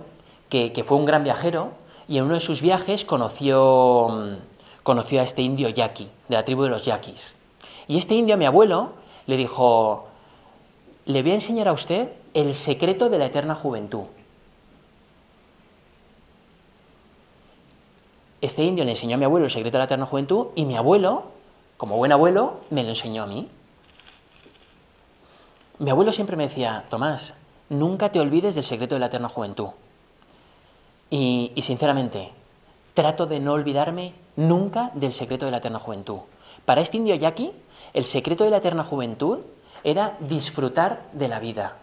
C: que, fue un gran viajero, y en uno de sus viajes conoció, conoció a este indio yaqui, de la tribu de los yaquis. Y este indio, mi abuelo, le dijo, le voy a enseñar a usted el secreto de la eterna juventud. Este indio le enseñó a mi abuelo el secreto de la eterna juventud y mi abuelo, como buen abuelo, me lo enseñó a mí. Mi abuelo siempre me decía, Tomás, nunca te olvides del secreto de la eterna juventud. Y, y sinceramente, trato de no olvidarme nunca del secreto de la eterna juventud. Para este indio yaqui, el secreto de la eterna juventud era disfrutar de la vida.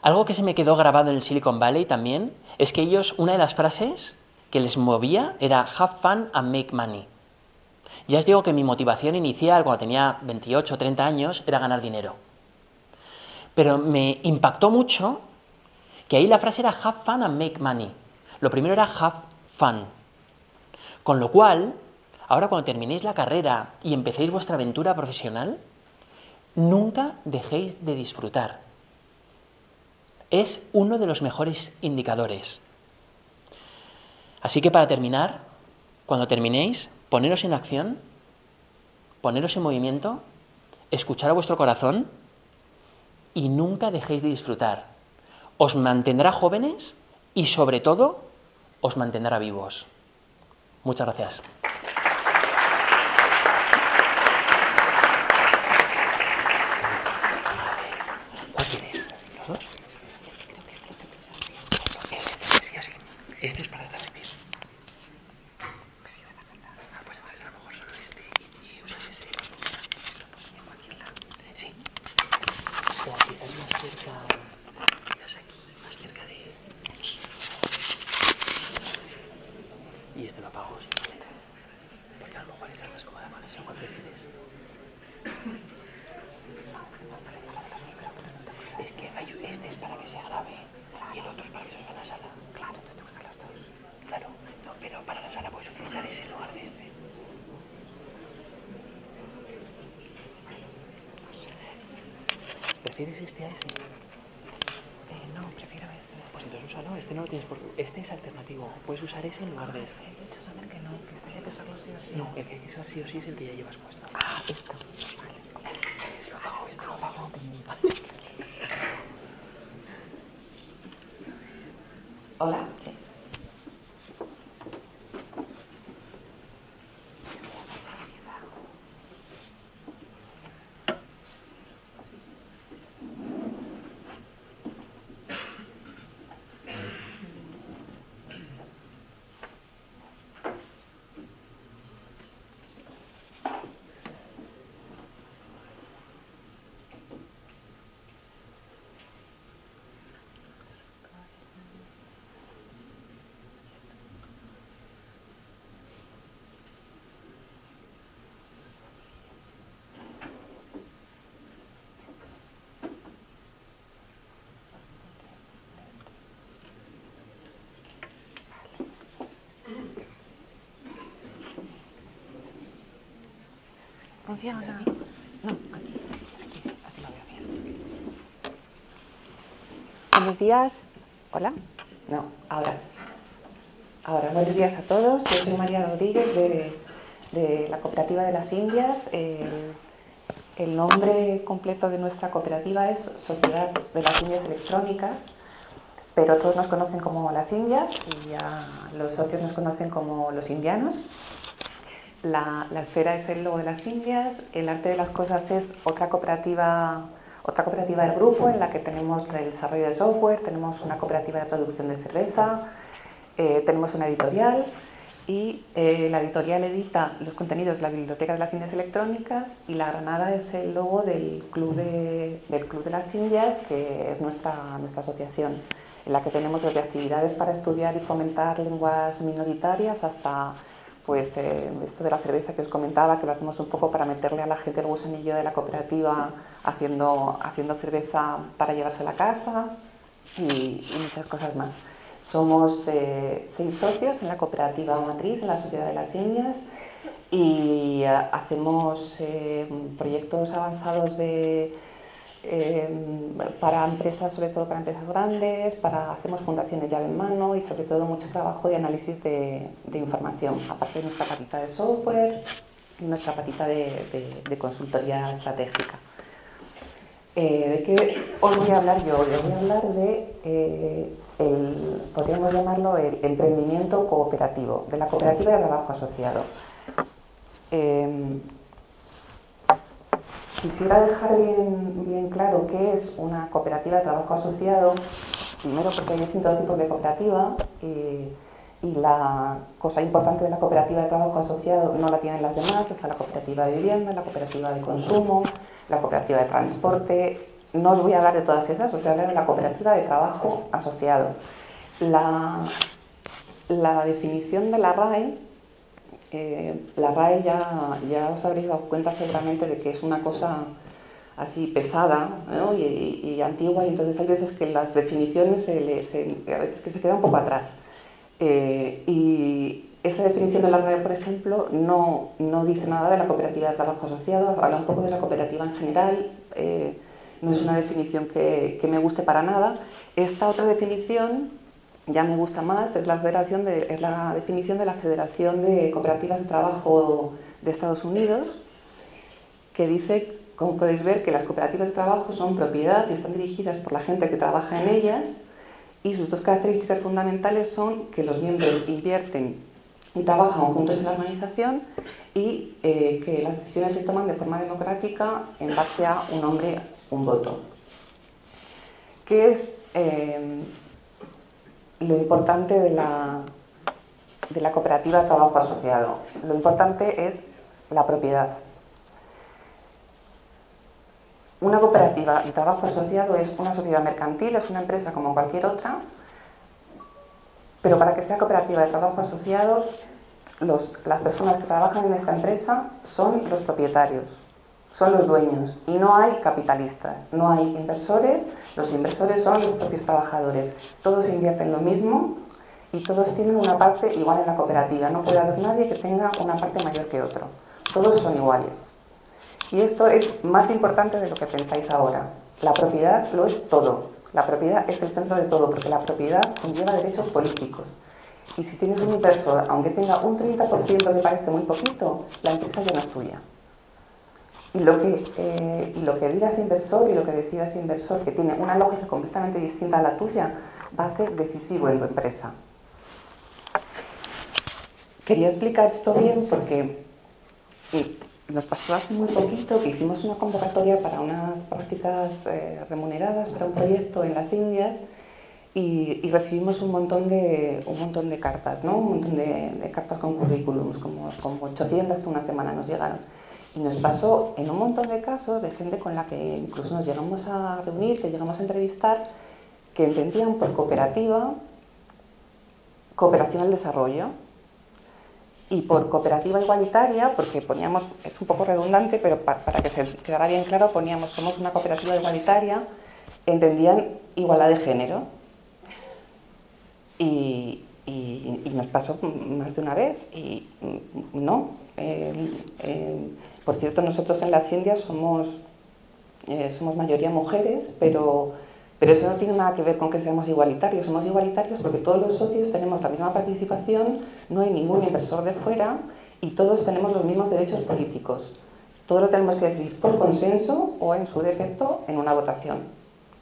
C: Algo que se me quedó grabado en el Silicon Valley también es que ellos, una de las frases que les movía era have fun and make money. Ya os digo que mi motivación inicial cuando tenía 28 o 30 años era ganar dinero. Pero me impactó mucho que ahí la frase era have fun and make money. Lo primero era have fun. Con lo cual, ahora cuando terminéis la carrera y empecéis vuestra aventura profesional, nunca dejéis de disfrutar. Es uno de los mejores indicadores. Así que para terminar, cuando terminéis, poneros en acción, poneros en movimiento, escuchar a vuestro corazón y nunca dejéis de disfrutar. Os mantendrá jóvenes y sobre todo os mantendrá vivos. Muchas gracias. ¿Cuál quieres? ¿Los dos? Este, este es para estar de pie. Ah, pues vale, a lo mejor solo este y, y usas ese. En cualquier lado. Sí. O quizás más cerca. Quizás aquí, más cerca de. Y este lo apago, sí. Porque a lo mejor estás más cómoda con ese, ¿cuál prefieres? Es que hay, este es para que se grabe y el otro es para que se oiga en la sala. Claro, te gustan los dos. Claro, no, pero para la sala puedes utilizar ese en lugar de este. ¿Prefieres este a ese? Eh, no, prefiero ese. Pues entonces úsalo, este no lo tienes por... Este es alternativo, puedes usar ese en lugar de este. Yo saber que no, que este hay que usarlo sí o usar sí o sí es el que ya llevas puesto. Ah, esto. Vale. Sí, lo apago, este lo apago.
D: Hola. Funciona. No, aquí. Aquí, aquí lo veo bien. Buenos días. Hola. No, ahora. Ahora, buenos días a todos. Yo soy María Rodríguez de, de la Cooperativa de las Indias. El, el nombre completo de nuestra cooperativa es Sociedad de las Indias Electrónicas, pero todos nos conocen como las Indias y a los socios nos conocen como los indianos. La, esfera es el logo de las Indias, el arte de las cosas es otra cooperativa, otra cooperativa del grupo en la que tenemos el desarrollo de software, tenemos una cooperativa de producción de cerveza, eh, tenemos una editorial y eh, la editorial edita los contenidos de la Biblioteca de las Indias Electrónicas y la granada es el logo del Club de, del Club de las Indias, que es nuestra, nuestra asociación, en la que tenemos desde actividades para estudiar y fomentar lenguas minoritarias hasta pues eh, esto de la cerveza que os comentaba, que lo hacemos un poco para meterle a la gente el gusanillo de la cooperativa haciendo, haciendo cerveza para llevarse a la casa y, muchas cosas más. Somos eh, seis socios en la cooperativa matriz, en la Sociedad de las Indias, y eh, hacemos proyectos avanzados de, para empresas, sobre todo para empresas grandes, para, hacemos fundaciones llave en mano y sobre todo mucho trabajo de análisis de, información, aparte de nuestra patita de software y nuestra patita de, consultoría estratégica. Eh, ¿De qué os voy a hablar yo? Les voy a hablar de, eh, el, podríamos llamarlo el emprendimiento cooperativo, de la cooperativa de trabajo asociado. Eh, quisiera dejar bien, claro qué es una cooperativa de trabajo asociado Primero porque hay distintos tipos de cooperativa y, la cosa importante de la cooperativa de trabajo asociado no la tienen las demás, está la cooperativa de vivienda, la cooperativa de consumo, la cooperativa de transporte. No os voy a hablar de todas esas, os voy a hablar de la cooperativa de trabajo asociado. La, la definición de la RAE, eh, la RAE ya, ya os habréis dado cuenta seguramente de que es una cosa así pesada y, antigua y entonces hay veces que las definiciones se, a veces que se quedan un poco atrás. Eh, y esta definición de la RAE, por ejemplo, no, no, dice nada de la cooperativa de trabajo asociado, habla un poco de la cooperativa en general, eh, no es una definición que, que, me guste para nada. Esta otra definición ya me gusta más, es la, federación de, es la definición de la Federación de Cooperativas de Trabajo de Estados Unidos, que dice como podéis ver que las cooperativas de trabajo son propiedad y están dirigidas por la gente que trabaja en ellas y sus dos características fundamentales son que los miembros invierten y trabajan juntos en la organización y eh, que las decisiones se toman de forma democrática en base a un hombre, un voto. ¿Qué es eh, lo importante de la, de la cooperativa de trabajo asociado? Lo importante es la propiedad. Una cooperativa de trabajo asociado es una sociedad mercantil, es una empresa como cualquier otra, pero para que sea cooperativa de trabajo asociado, las personas que trabajan en esta empresa son los propietarios, son los dueños y no hay capitalistas, no hay inversores, los inversores son los propios trabajadores. Todos invierten lo mismo y todos tienen una parte igual en la cooperativa, no puede haber nadie que tenga una parte mayor que otro, todos son iguales. Y esto es más importante de lo que pensáis ahora. La propiedad lo es todo. La propiedad es el centro de todo, porque la propiedad conlleva derechos políticos. Y si tienes un inversor, aunque tenga un 30% que parece muy poquito, la empresa ya no es tuya. Y lo, que, eh, y lo que diga ese inversor y lo que decida ese inversor, que tiene una lógica completamente distinta a la tuya, va a ser decisivo en tu empresa. Quería explicar esto bien porque nos pasó hace muy poquito que hicimos una convocatoria para unas prácticas eh, remuneradas para un proyecto en las Indias y, recibimos un montón de, un montón de cartas, ¿no? un montón de, cartas con currículums, como, como 800 en una semana nos llegaron. Y nos pasó en un montón de casos de gente con la que incluso nos llegamos a reunir, que llegamos a entrevistar, que entendían por cooperativa cooperación al desarrollo, y por cooperativa igualitaria, porque poníamos, es un poco redundante, pero para, que se quedara bien claro, poníamos somos una cooperativa igualitaria, entendían igualdad de género. Y, nos pasó más de una vez, y no. Por cierto, nosotros en la ciencia somos, eh, somos mayoría mujeres, pero pero eso no tiene nada que ver con que seamos igualitarios. Somos igualitarios porque todos los socios tenemos la misma participación, no hay ningún inversor de fuera y todos tenemos los mismos derechos políticos. Todo lo tenemos que decidir por consenso o, en su defecto, en una votación.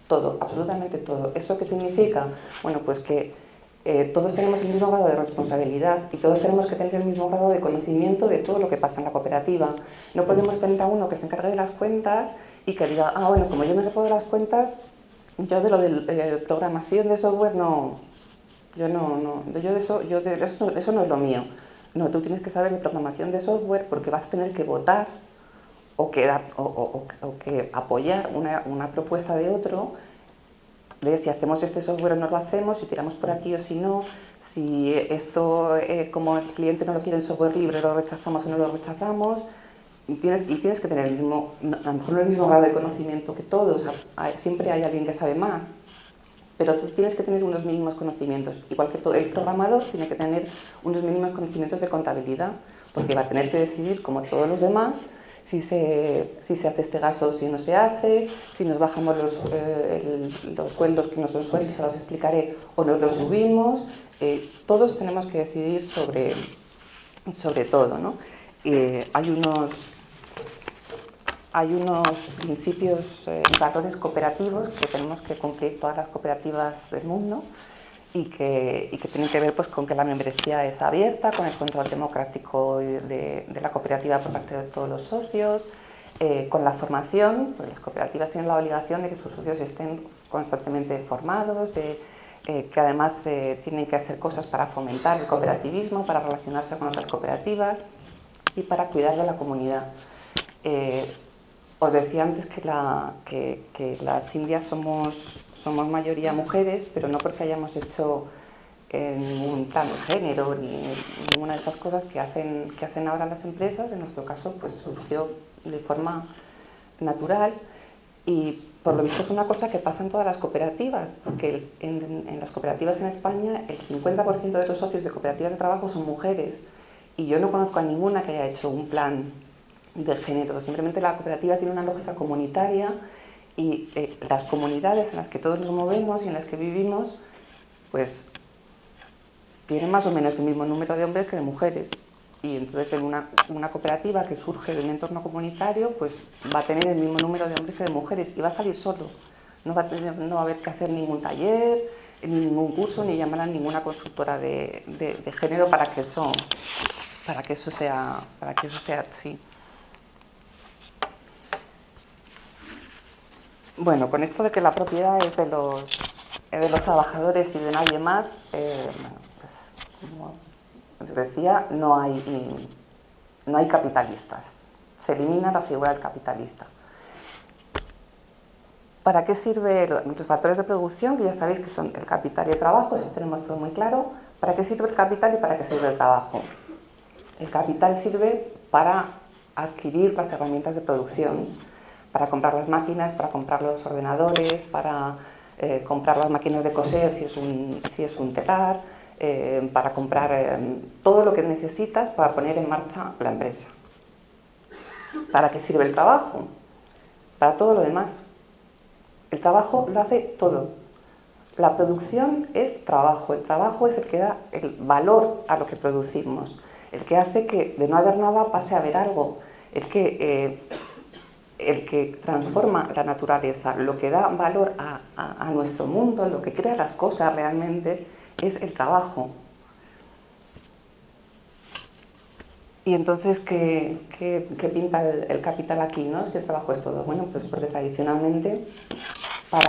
D: Todo, absolutamente todo. ¿Eso qué significa? Bueno, pues que eh, todos tenemos el mismo grado de responsabilidad y todos tenemos que tener el mismo grado de conocimiento de todo lo que pasa en la cooperativa. No podemos tener a uno que se encargue de las cuentas y que diga, ah, bueno, como yo me recuerdo las cuentas, yo de lo de eh, programación de software no, yo no, no yo de eso, yo de, eso, no es lo mío. No, tú tienes que saber de programación de software porque vas a tener que votar o que, o, que apoyar una, propuesta de otro, de si hacemos este software o no lo hacemos, si tiramos por aquí o si no, si esto, eh, como el cliente no lo quiere en software libre, lo rechazamos o no lo rechazamos y tienes, y tienes que tener el mismo, a lo mejor no el mismo grado de conocimiento que todos, siempre hay alguien que sabe más, pero tú tienes que tener unos mínimos conocimientos, igual que todo, el programador tiene que tener unos mínimos conocimientos de contabilidad, porque va a tener que decidir, como todos los demás, si se, si se hace este gasto si no se hace, si nos bajamos los, eh, los sueldos, que no son sueldos, se los explicaré, o nos los subimos, eh, todos tenemos que decidir sobre, sobre todo. ¿no? Eh, hay unos hay unos principios, valores cooperativos que tenemos que cumplir todas las cooperativas del mundo y que, y que tienen que ver pues, con que la membresía es abierta, con el control democrático de, la cooperativa por parte de todos los socios, eh, con la formación, pues las cooperativas tienen la obligación de que sus socios estén constantemente formados, de, eh, que además eh, tienen que hacer cosas para fomentar el cooperativismo, para relacionarse con otras cooperativas y para cuidar de la comunidad. Eh, os decía antes que, la, que, que, las indias somos, mayoría mujeres, pero no porque hayamos hecho ningún plan de género ni ninguna de esas cosas que hacen, que hacen ahora las empresas. En nuestro caso, pues surgió de forma natural y por lo visto es una cosa que pasa en todas las cooperativas, porque en, en las cooperativas en España el 50% de los socios de cooperativas de trabajo son mujeres y yo no conozco a ninguna que haya hecho un plan de género, simplemente la cooperativa tiene una lógica comunitaria y eh, las comunidades en las que todos nos movemos y en las que vivimos, pues tienen más o menos el mismo número de hombres que de mujeres. Y entonces en una, cooperativa que surge de un entorno comunitario, pues va a tener el mismo número de hombres que de mujeres y va a salir solo. No va a, tener, no va a haber que hacer ningún taller, ni ningún curso, ni llamar a ninguna consultora de, de, de género para que eso, para que eso sea, para que eso sea así. Bueno, con esto de que la propiedad es de los, de los trabajadores y de nadie más, eh, bueno, pues, como decía, no hay, no hay capitalistas. Se elimina la figura del capitalista. ¿Para qué sirven los factores de producción? Que ya sabéis que son el capital y el trabajo, eso tenemos todo muy claro. ¿Para qué sirve el capital y para qué sirve el trabajo? El capital sirve para adquirir las herramientas de producción, para comprar las máquinas, para comprar los ordenadores, para eh, comprar las máquinas de coser si es un, si es un telar, eh, para comprar eh, todo lo que necesitas para poner en marcha la empresa. ¿Para qué sirve el trabajo? Para todo lo demás. El trabajo lo hace todo. La producción es trabajo, el trabajo es el que da el valor a lo que producimos, el que hace que de no haber nada pase a haber algo, el que el que transforma la naturaleza, lo que da valor a, nuestro mundo, lo que crea las cosas realmente, es el trabajo. Y entonces, ¿qué, qué, pinta el, el, capital aquí? ¿no? Si el trabajo es todo. Bueno, pues porque tradicionalmente, para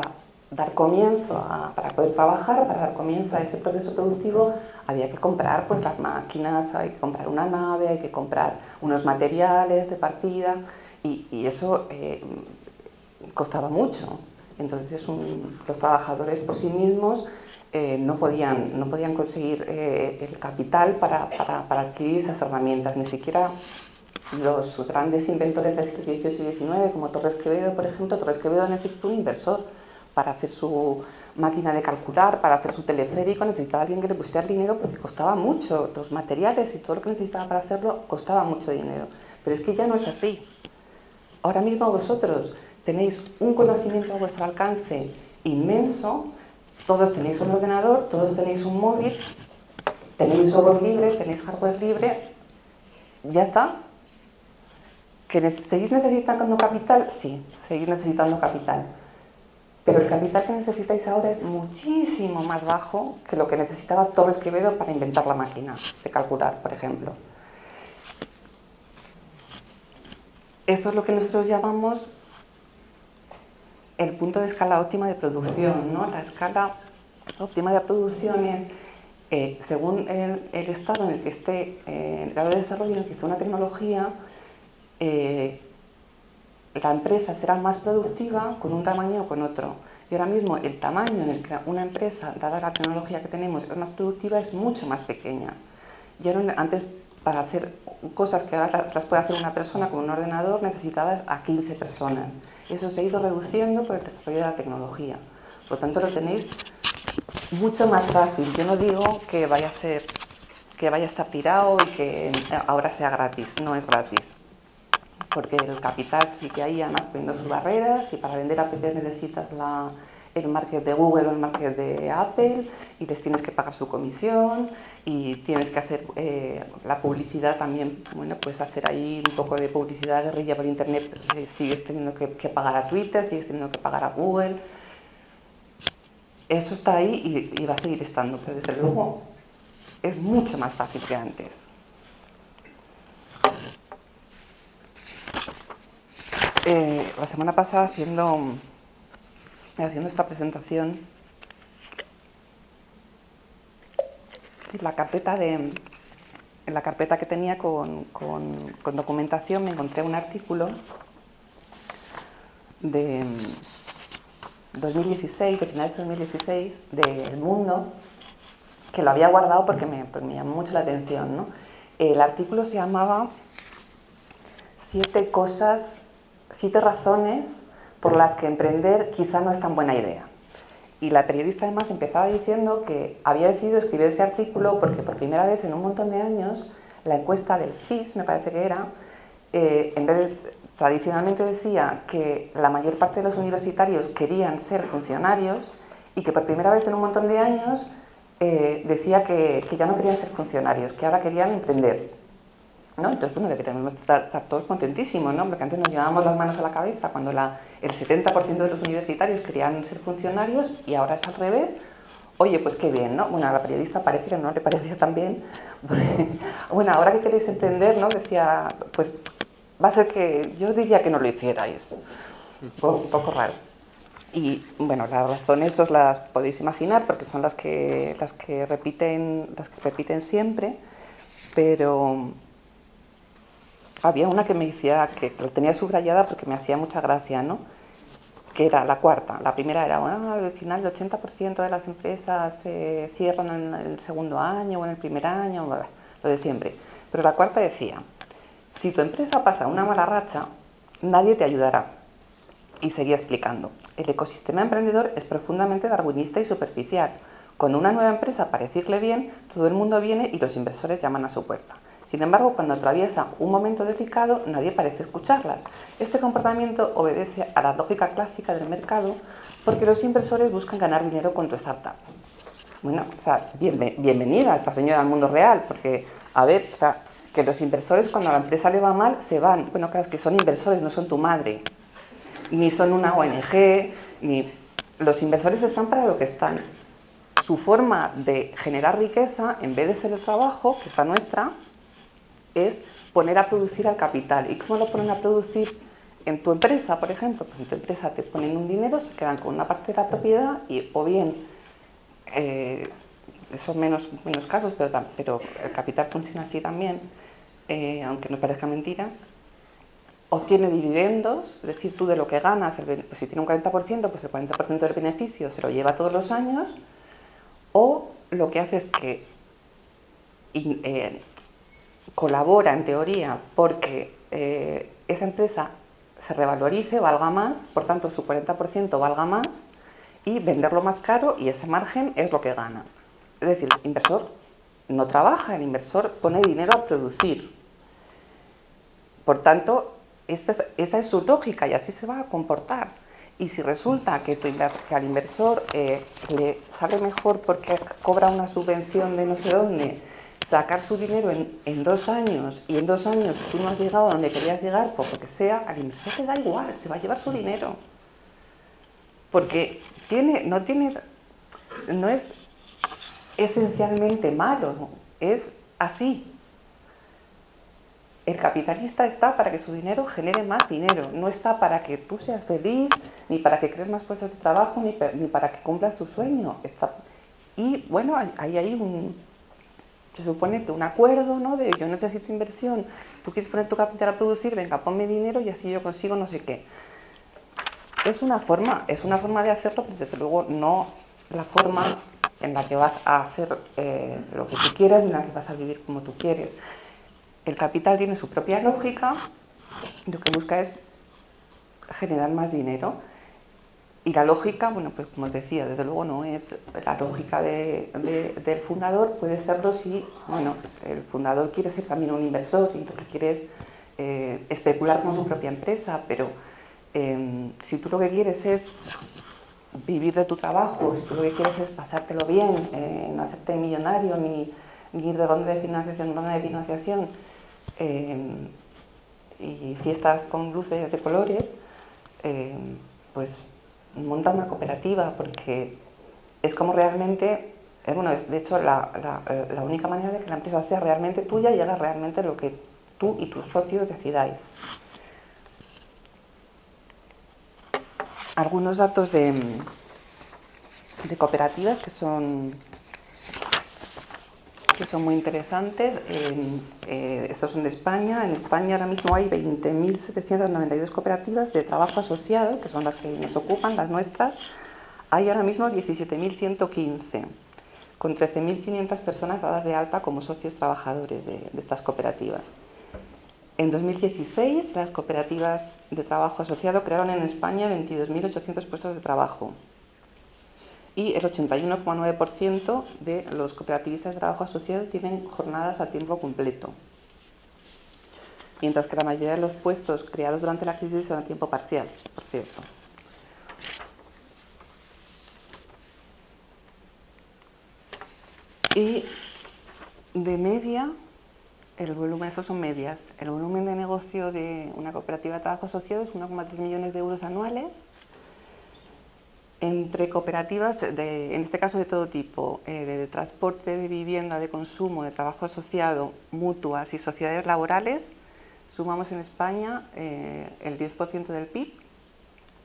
D: dar comienzo, a, para poder trabajar, para dar comienzo a ese proceso productivo, había que comprar pues, las máquinas, hay que comprar una nave, hay que comprar unos materiales de partida, y, eso eh, costaba mucho. Entonces un, los trabajadores por sí mismos eh, no, podían, no podían conseguir eh, el capital para, para, para, adquirir esas herramientas, ni siquiera los grandes inventores del siglo XVIII y XIX, como Torres Quevedo, por ejemplo, Torres Quevedo necesitó un inversor para hacer su máquina de calcular, para hacer su teleférico, necesitaba alguien que le pusiera el dinero porque costaba mucho, los materiales y todo lo que necesitaba para hacerlo costaba mucho dinero. Pero es que ya no es así. Ahora mismo vosotros tenéis un conocimiento a vuestro alcance inmenso, todos tenéis un ordenador, todos tenéis un móvil, tenéis software libre, tenéis hardware libre, ya está. ¿Que seguís necesitando capital? Sí, seguís necesitando capital. Pero el capital que necesitáis ahora es muchísimo más bajo que lo que necesitaba Torres Quevedo para inventar la máquina de calcular, por ejemplo. Esto es lo que nosotros llamamos el punto de escala óptima de producción. ¿no? La escala óptima de producción es, eh, según el, el, estado en el que esté eh, el grado de desarrollo en el que esté una tecnología, eh, la empresa será más productiva con un tamaño o con otro. Y ahora mismo el tamaño en el que una empresa, dada la tecnología que tenemos, es más productiva es mucho más pequeña. No, antes para hacer cosas que ahora las puede hacer una persona con un ordenador necesitadas a 15 personas. Eso se ha ido reduciendo por el desarrollo de la tecnología. Por lo tanto, lo tenéis mucho más fácil. Yo no digo que vaya a ser que vaya a estar tirado y que ahora sea gratis. No es gratis. Porque el capital sí que hay además poniendo sus barreras y para vender apps necesitas la, el market de Google o el market de Apple y les tienes que pagar su comisión y tienes que hacer eh, la publicidad también, bueno, puedes hacer ahí un poco de publicidad guerrilla por internet, eh, sigues teniendo que, pagar a Twitter, sigues teniendo que pagar a Google. Eso está ahí y, y va a seguir estando, pero desde luego es mucho más fácil que antes. Eh, la semana pasada haciendo haciendo esta presentación, en la carpeta, de, la carpeta que tenía con, documentación me encontré un artículo de 2016, de finales de 2016, de El Mundo, que lo había guardado porque me, llamó mucho la atención. El artículo se llamaba Siete cosas, siete razones por las que emprender quizá no es tan buena idea. Y la periodista además empezaba diciendo que había decidido escribir ese artículo porque por primera vez en un montón de años la encuesta del CIS, me parece que era, eh, en vez de, tradicionalmente decía que la mayor parte de los universitarios querían ser funcionarios y que por primera vez en un montón de años eh, decía que, que, ya no querían ser funcionarios, que ahora querían emprender. ¿No? Entonces, bueno, deberíamos estar, estar, todos contentísimos, ¿no? porque antes nos llevábamos las manos a la cabeza cuando el 70% de los universitarios querían ser funcionarios y ahora es al revés. Oye, pues qué bien, ¿no? Bueno, a la periodista parece que no le parecía tan bien. [LAUGHS] Bueno, ahora que queréis emprender, ¿no? Decía, pues va a ser que yo diría que no lo hicierais. Un poco raro. Y bueno, las razones os las podéis imaginar porque son las que, las que, repiten, las que repiten siempre, pero había una que me decía que lo tenía subrayada porque me hacía mucha gracia, ¿no? Que era la cuarta. La primera era, bueno, al final el 80% de las empresas se eh, cierran en el segundo año o en el primer año, lo de siempre. Pero la cuarta decía, si tu empresa pasa una mala racha, nadie te ayudará. Y seguía explicando, el ecosistema emprendedor es profundamente darwinista y superficial. Cuando una nueva empresa parece irle bien, todo el mundo viene y los inversores llaman a su puerta. Sin embargo, cuando atraviesa un momento delicado, nadie parece escucharlas. Este comportamiento obedece a la lógica clásica del mercado porque los inversores buscan ganar dinero con tu startup. Bueno, o sea, bien, bienvenida esta señora al mundo real, porque, a ver, o sea, que los inversores cuando a la empresa le va mal se van. Bueno, claro, es que son inversores, no son tu madre, ni son una ONG, ni... Los inversores están para lo que están. Su forma de generar riqueza, en vez de ser el trabajo, que es la nuestra, es poner a producir al capital. ¿Y cómo lo ponen a producir en tu empresa, por ejemplo? Pues en tu empresa te ponen un dinero, se quedan con una parte de la propiedad y o bien, eh, son menos, menos casos, pero, pero, el capital funciona así también, eh, aunque no parezca mentira, obtiene dividendos, es decir, tú de lo que ganas, pues si tiene un 40%, pues el 40% del beneficio se lo lleva todos los años, o lo que hace es que eh, colabora en teoría porque eh, esa empresa se revalorice, valga más, por tanto su 40% valga más y venderlo más caro y ese margen es lo que gana. Es decir, el inversor no trabaja, el inversor pone dinero a producir. Por tanto, esa es, esa es su lógica y así se va a comportar. Y si resulta que, tu, al inversor eh, le sale mejor porque cobra una subvención de no sé dónde, sacar su dinero en, dos años y en dos años tú no has llegado a donde querías llegar, por lo que sea, al inversor te da igual, se va a llevar su dinero. Porque tiene, no tiene, no es esencialmente malo, es así. El capitalista está para que su dinero genere más dinero, no está para que tú seas feliz, ni para que crees más puestos de trabajo, ni, para que cumplas tu sueño. Está... Y bueno, ahí hay un, se supone que un acuerdo, ¿no? De yo necesito inversión, tú quieres poner tu capital a producir, venga, ponme dinero y así yo consigo no sé qué. Es una forma, es una forma de hacerlo, pero desde luego no la forma en la que vas a hacer eh, lo que tú quieres, en la que vas a vivir como tú quieres. El capital tiene su propia lógica, lo que busca es generar más dinero y la lógica, bueno, pues como os decía, desde luego no es la lógica de, de, del fundador, puede serlo si, bueno, el fundador quiere ser también un inversor y lo que quiere es eh, especular con su propia empresa, pero eh, si tú lo que quieres es vivir de tu trabajo, si tú lo que quieres es pasártelo bien, eh, no hacerte millonario, ni, ni, ir de ronda de financiación en ronda de financiación, y fiestas con luces de colores, pues monta una cooperativa porque es como realmente, bueno, es de hecho la, la, eh, la, única manera de que la empresa sea realmente tuya y haga realmente lo que tú y tus socios decidáis. algunos datos de, de cooperativas que son que son muy interesantes. Eh, estos son de España. En España ahora mismo hay 20.792 cooperativas de trabajo asociado, que son las que nos ocupan, las nuestras. Hay ahora mismo 17.115, con 13.500 personas dadas de alta como socios trabajadores de, de estas cooperativas. En 2016, las cooperativas de trabajo asociado crearon en España 22.800 puestos de trabajo, y el 81,9% de los cooperativistas de trabajo asociado tienen jornadas a tiempo completo, mientras que la mayoría de los puestos creados durante la crisis son a tiempo parcial, por cierto. Y de media, el volumen, estos son medias, el volumen de negocio de una cooperativa de trabajo asociado es 1,3 millones de euros anuales entre cooperativas, en este caso de todo tipo, eh, de transporte, de vivienda, de consumo, de trabajo asociado, mutuas y sociedades laborales, sumamos en España eh, el 10% del PIB,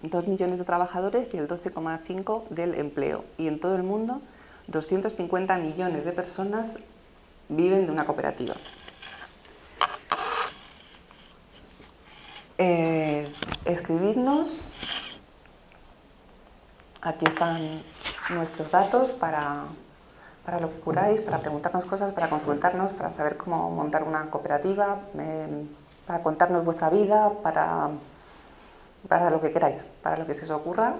D: 2 millones de trabajadores y el 12,5% del empleo. Y en todo el mundo, 250 millones de personas viven de una cooperativa. Eh, Aquí están nuestros datos para, lo que curáis, para preguntarnos cosas, para consultarnos, para saber cómo montar una cooperativa, em, para contarnos vuestra vida, para, para lo que queráis, para lo que se os ocurra.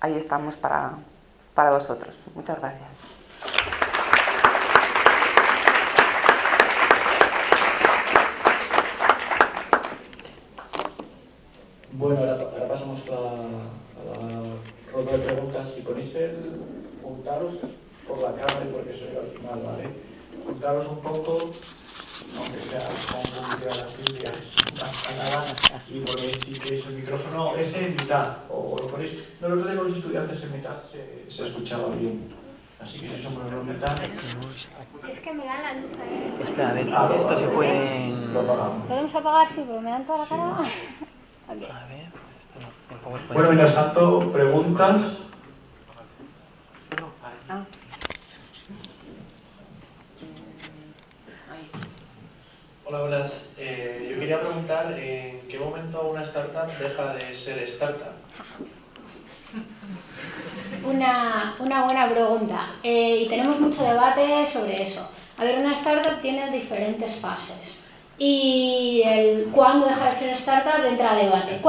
D: Ahí estamos para, para vosotros. Muchas gracias.
E: Bueno, ahora, pasamos a ronda de preguntas. Si ponéis el juntaros por la y porque soy al final, ¿vale? Juntaros un poco, aunque sea con publicidad las Silvia, nada, y ponéis si queréis el micrófono ese en mitad, o lo ponéis. No, lo de los estudiantes en mitad se, se escuchaba bien. Así que si somos en mitad.
B: Es que me dan la luz ahí.
C: Espera, a ver, ah, esto se puede.
B: ¿Podemos apagar? Sí, pero me dan toda la cara.
C: okay. A ver.
E: Bueno, mientras tanto, preguntas.
F: Hola, buenas. Eh, yo quería preguntar en qué momento una startup deja de ser startup.
B: Una, una buena pregunta. Eh, y tenemos mucho debate sobre eso. A ver, una startup tiene diferentes fases y el cuándo deja de ser startup entra a debate.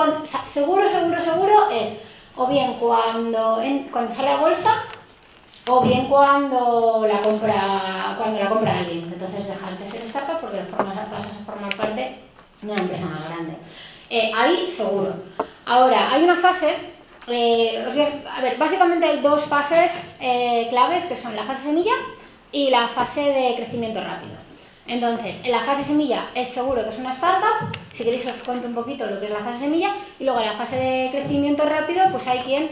B: seguro, seguro, seguro es o bien cuando, cuando sale a bolsa o bien cuando la compra cuando la compra alguien. Entonces dejar de ser startup porque formas, pasas a formar parte de una empresa más grande. Eh, ahí seguro. Ahora, hay una fase, eh, a ver, básicamente hay dos fases eh, claves que son la fase semilla y la fase de crecimiento rápido. Entonces, en la fase semilla es seguro que es una startup, si queréis os cuento un poquito lo que es la fase semilla, y luego en la fase de crecimiento rápido, pues hay quien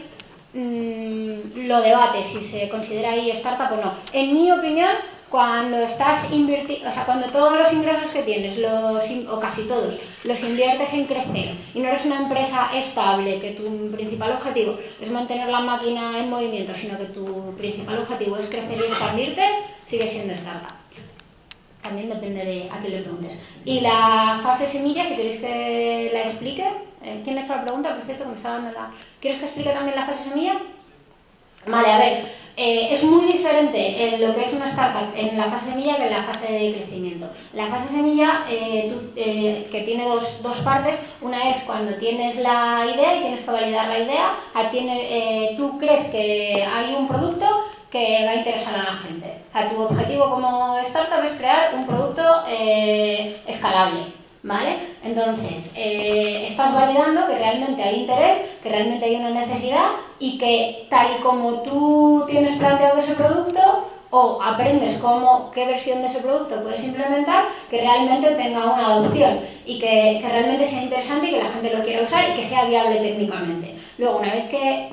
B: mm, lo debate si se considera ahí startup o no. En mi opinión, cuando estás invirtiendo, o sea, cuando todos los ingresos que tienes, los, o casi todos, los inviertes en crecer y no eres una empresa estable, que tu principal objetivo es mantener la máquina en movimiento, sino que tu principal objetivo es crecer y expandirte, sigue siendo startup también depende de a quién le preguntes. Y la fase semilla, si queréis que la explique, eh, ¿quién ha hecho la pregunta? Por cierto, que me está dando la... ¿Quieres que explique también la fase semilla? Vale, a ver, eh, es muy diferente en lo que es una startup en la fase semilla que en la fase de crecimiento. La fase semilla, eh, que tiene dos, dos, partes, una es cuando tienes la idea y tienes que validar la idea, tiene, tú crees que hay un producto que va a interesar a la gente. tu objetivo como startup es crear un producto eh, escalable. ¿Vale? Entonces, eh, estás validando que realmente hay interés, que realmente hay una necesidad y que tal y como tú tienes planteado ese producto o aprendes cómo, qué versión de ese producto puedes implementar, que realmente tenga una adopción y que, que realmente sea interesante y que la gente lo quiera usar y que sea viable técnicamente. Luego, una vez que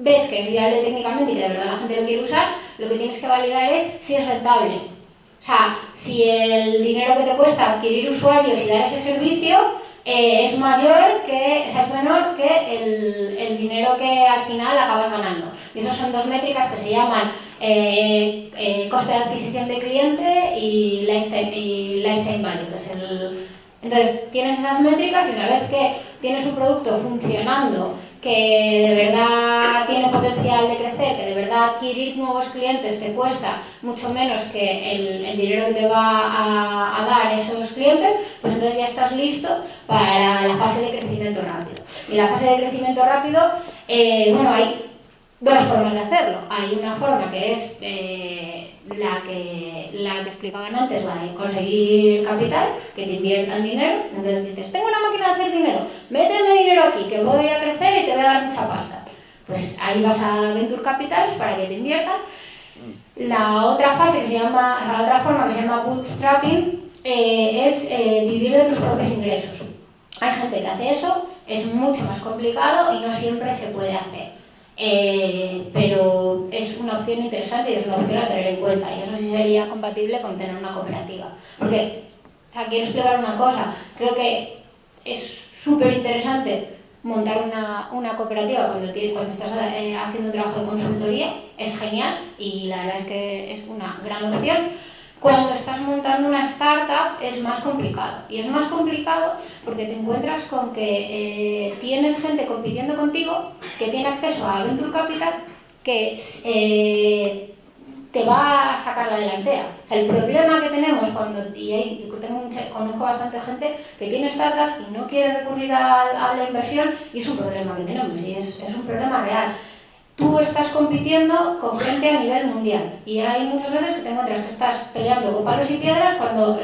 B: ves que es viable técnicamente y de verdad la gente lo quiere usar, lo que tienes que validar es si es rentable. O sea, si el dinero que te cuesta adquirir usuarios y dar ese servicio eh, es mayor que, o sea, es menor que el, el, dinero que al final acabas ganando. Y esas son dos métricas que se llaman eh, eh, coste de adquisición de cliente y lifetime, y lifetime value, que es el... Entonces, tienes esas métricas y una vez que tienes un producto funcionando que de verdad tiene potencial de crecer, que de verdad adquirir nuevos clientes te cuesta mucho menos que el, el dinero que te va a, a, dar esos clientes, pues entonces ya estás listo para la fase de crecimiento rápido. Y la fase de crecimiento rápido, eh, bueno, hay dos formas de hacerlo. Hay una forma que es eh, la, que, la que explicaban antes, la de conseguir capital, que te inviertan dinero. Entonces dices, tengo una máquina de hacer dinero, méteme dinero aquí, que voy a crecer y te voy a dar mucha pasta. Pues ahí vas a Venture Capital para que te inviertan. La otra fase que se llama, la otra forma que se llama bootstrapping eh, es eh, vivir de tus propios ingresos. Hay gente que hace eso, es mucho más complicado y no siempre se puede hacer. Eh, pero es una opción interesante y es una opción a tener en cuenta y eso sí sería compatible con tener una cooperativa. Porque, aquí explicar una cosa, creo que es súper interesante montar una, una cooperativa cuando, tienes, cuando estás eh, haciendo un trabajo de consultoría, es genial y la verdad es que es una gran opción cuando estás montando una startup es más complicado. Y es más complicado porque te encuentras con que eh, tienes gente compitiendo contigo que tiene acceso a Venture Capital que eh, te va a sacar la delantera. El problema que tenemos cuando, y tengo, conozco bastante gente que tiene startups y no quiere recurrir a, la inversión y es un problema que tenemos y es un problema real tú estás compitiendo con gente a nivel mundial y hay muchas veces que te encuentras que estás peleando con palos y piedras cuando,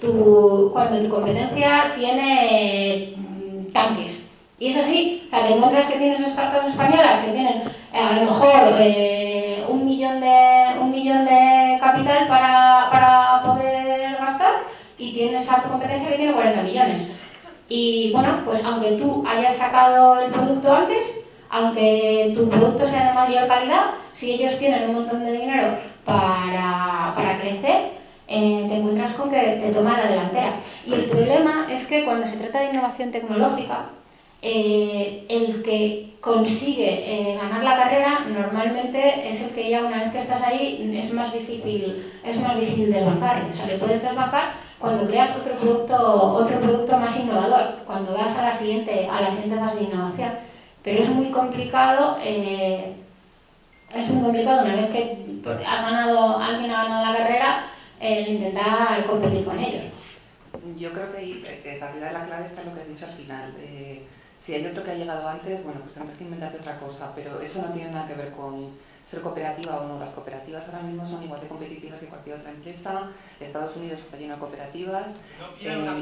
B: tu, cuando tu competencia tiene mm, tanques. Y es así, te encuentras que tienes startups españolas que tienen eh, a lo mejor eh, un, millón de, un millón de capital para, para poder gastar y tienes a tu competencia que tiene 40 millones. Y bueno, pues aunque tú hayas sacado el producto antes, aunque tu producto sea de mayor calidad, si ellos tienen un montón de dinero para, para crecer, eh, te encuentras con que te toman la delantera. Y el problema es que cuando se trata de innovación tecnológica, eh, el que consigue eh, ganar la carrera normalmente es el que ya una vez que estás ahí es más difícil, es más difícil desbancar. O sea, le puedes desbancar cuando creas otro producto, otro producto más innovador, cuando vas a la siguiente, a la siguiente fase de innovación. Pero es muy complicado, eh, es muy complicado una vez que has ganado, alguien ha ganado la carrera, el intentar competir con ellos.
D: Yo creo que, que en realidad la clave está en lo que has dicho al final. Eh, si hay otro que ha llegado antes, bueno, pues tendrás que inventarte otra cosa, pero eso no tiene nada que ver con ser cooperativa o no. Las cooperativas ahora mismo son igual de competitivas que cualquier otra empresa. Estados Unidos está lleno de cooperativas. No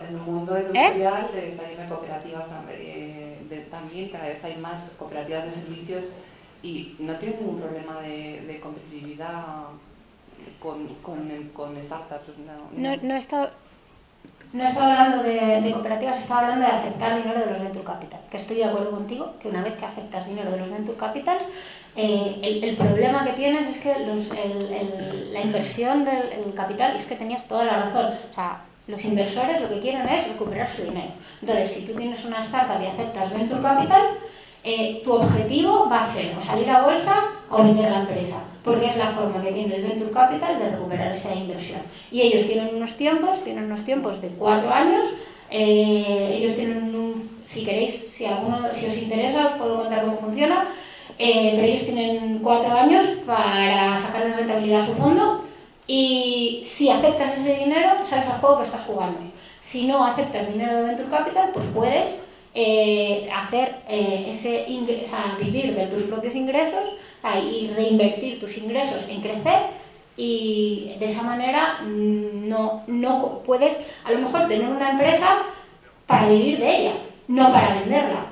D: el mundo industrial ¿Eh? está lleno de cooperativas eh, también. Cada vez hay más cooperativas de servicios y no tienen ningún problema de, de competitividad con, con, con startups.
B: No, no, no está no estaba hablando de, cooperativas, estaba hablando de aceptar dinero de los Venture Capital. Que estoy de acuerdo contigo, que una vez que aceptas dinero de los Venture Capital, eh, el, el, problema que tienes es que los, el, el, la inversión del capital, es que tenías toda la razón. O sea, los inversores lo que quieren es recuperar su dinero. Entonces, si tú tienes una startup y aceptas Venture Capital, eh, tu objetivo va a ser o salir a bolsa o vender la empresa porque es la forma que tiene el Venture Capital de recuperar esa inversión. Y ellos tienen unos tiempos, tienen unos tiempos de cuatro años, eh, ellos tienen un, si queréis, si, alguno, si os interesa, os puedo contar cómo funciona, eh, pero ellos tienen cuatro años para sacarle rentabilidad a su fondo y si aceptas ese dinero, sabes al juego que estás jugando. Si no aceptas dinero de Venture Capital, pues puedes eh, hacer eh, ese ingreso, o vivir de tus propios ingresos y reinvertir tus ingresos en crecer y de esa manera mm, no, no puedes a lo mejor tener una empresa para vivir de ella, no para venderla.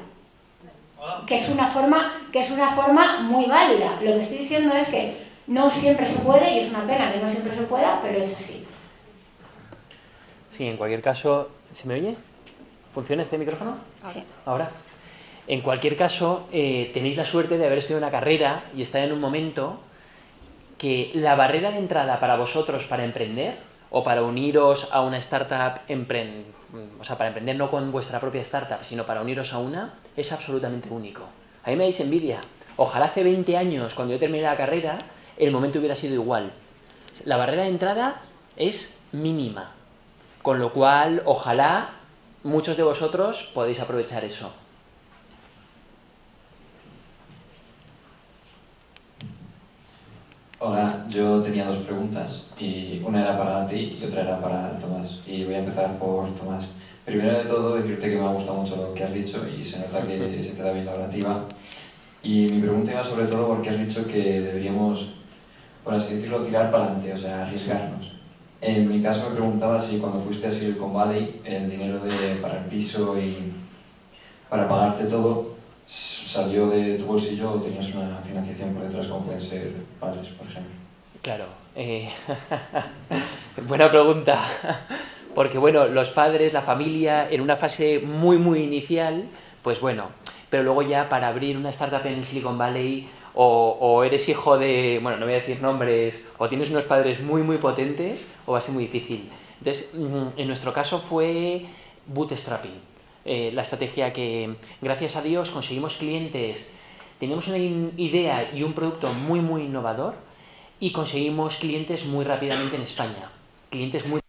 B: Que es una forma, que es una forma muy válida. Lo que estoy diciendo es que no siempre se puede y es una pena que no siempre se pueda, pero es así.
C: Sí, en cualquier caso, ¿se me oye? ¿Funciona este micrófono?
B: Sí.
C: Ahora. En cualquier caso, eh, tenéis la suerte de haber estudiado una carrera y estar en un momento que la barrera de entrada para vosotros para emprender o para uniros a una startup mm, o sea, para emprender no con vuestra propia startup, sino para uniros a una, es absolutamente único. A mí me dais envidia. Ojalá hace 20 años, cuando yo terminé la carrera, el momento hubiera sido igual. La barrera de entrada es mínima, con lo cual, ojalá muchos de vosotros podéis aprovechar eso.
G: Hola, yo tenía dos preguntas y una era para ti y otra era para Tomás. Y voy a empezar por Tomás. Primero de todo, decirte que me ha gustado mucho lo que has dicho y se nota que se te da bien la orativa. Y mi pregunta iba sobre todo porque has dicho que deberíamos, por así decirlo, tirar para adelante, o sea, arriesgarnos. En mi caso me preguntaba si cuando fuiste a Silicon Valley el dinero de, para el piso y para pagarte todo salió de tu bolsillo o tenías una financiación por detrás como pueden ser padres, por ejemplo.
C: Claro. Eh, [LAUGHS] buena pregunta. Porque bueno, los padres, la familia, en una fase muy, muy inicial, pues bueno, pero luego ya para abrir una startup en Silicon Valley o, eres hijo de, bueno, no voy a decir nombres, o tienes unos padres muy, muy potentes, o va a ser muy difícil. Entonces, mm, en nuestro caso fue bootstrapping, eh, la estrategia que, gracias a Dios, conseguimos clientes, teníamos una idea y un producto muy, muy innovador y conseguimos clientes muy rápidamente en España, clientes muy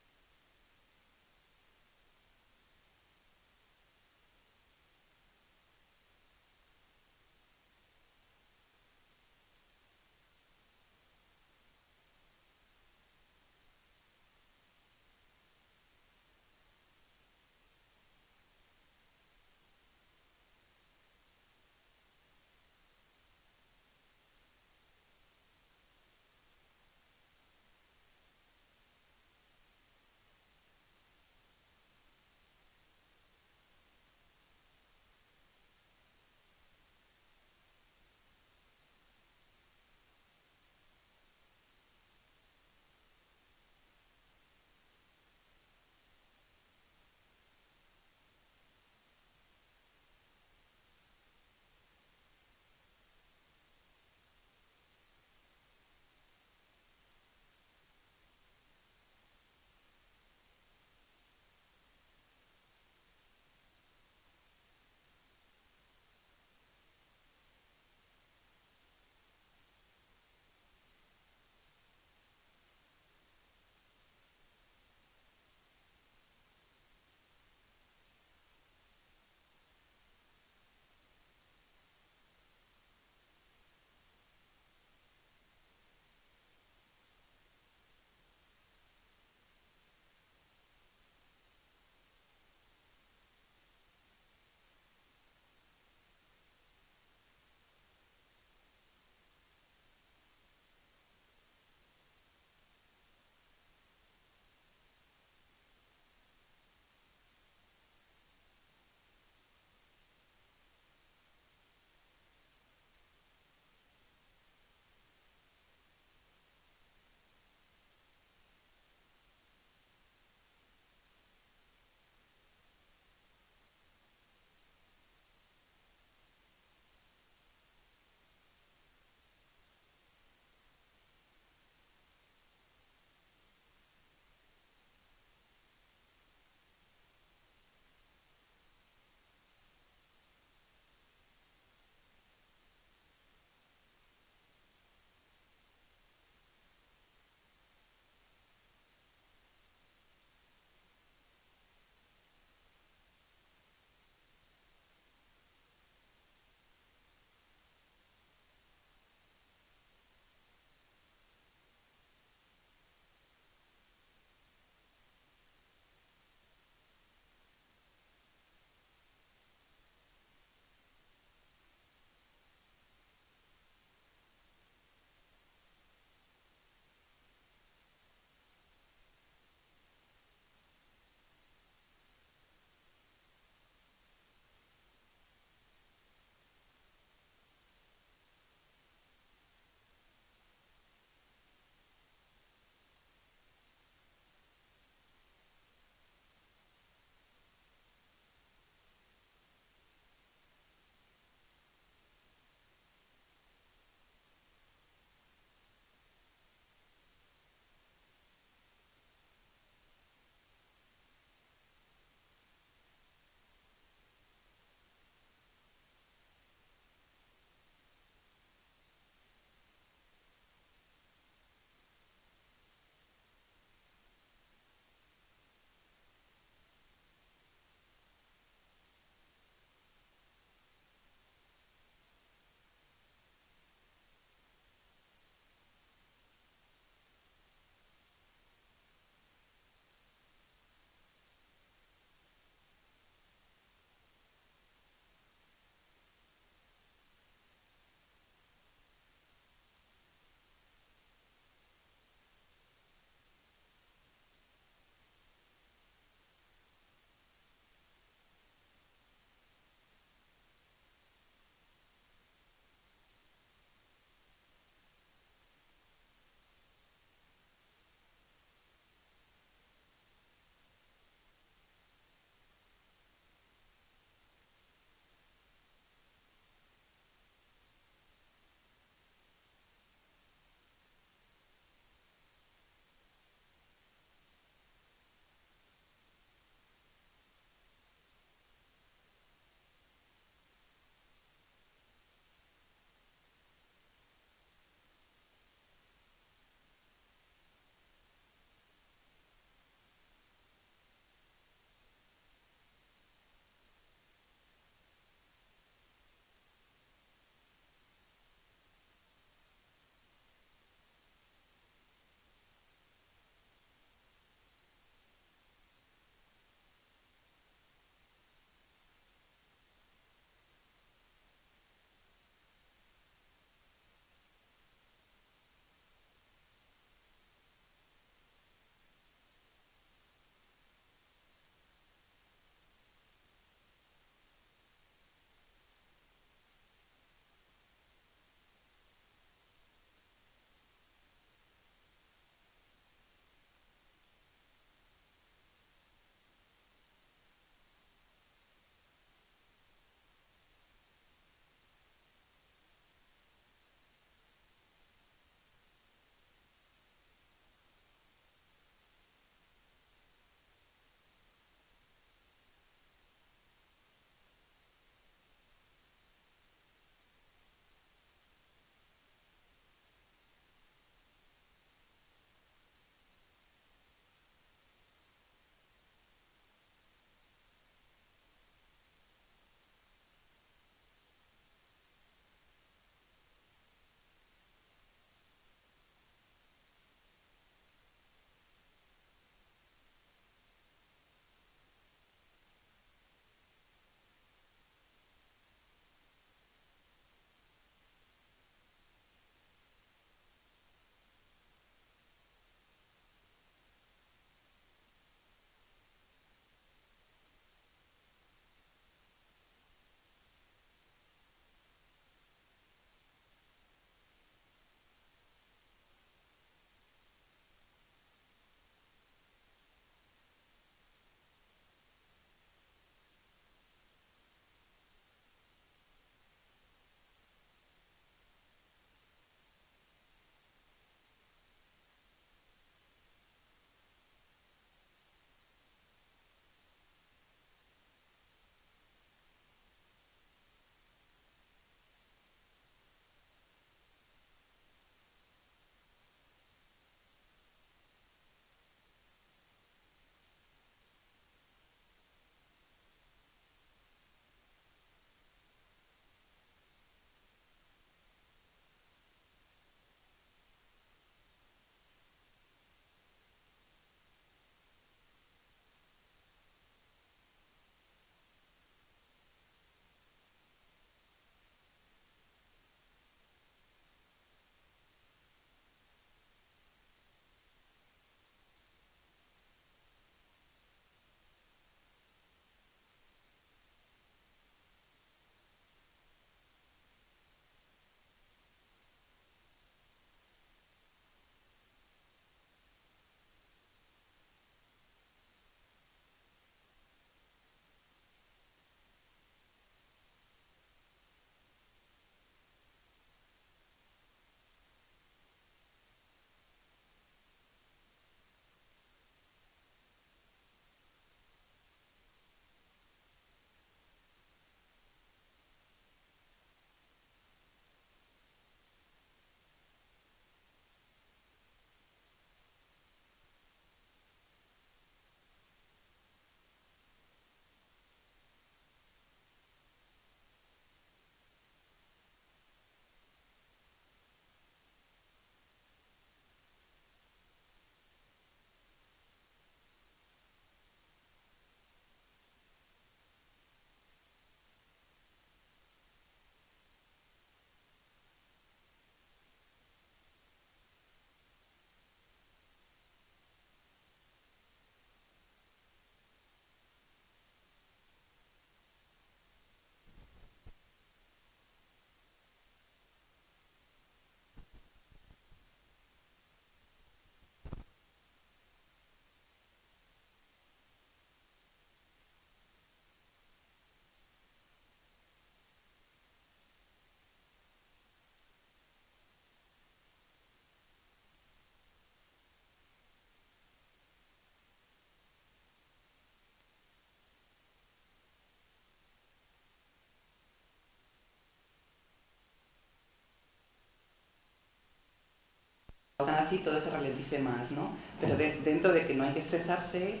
D: así todo se ralentice más, ¿no? Pero de- dentro de que no hay que estresarse,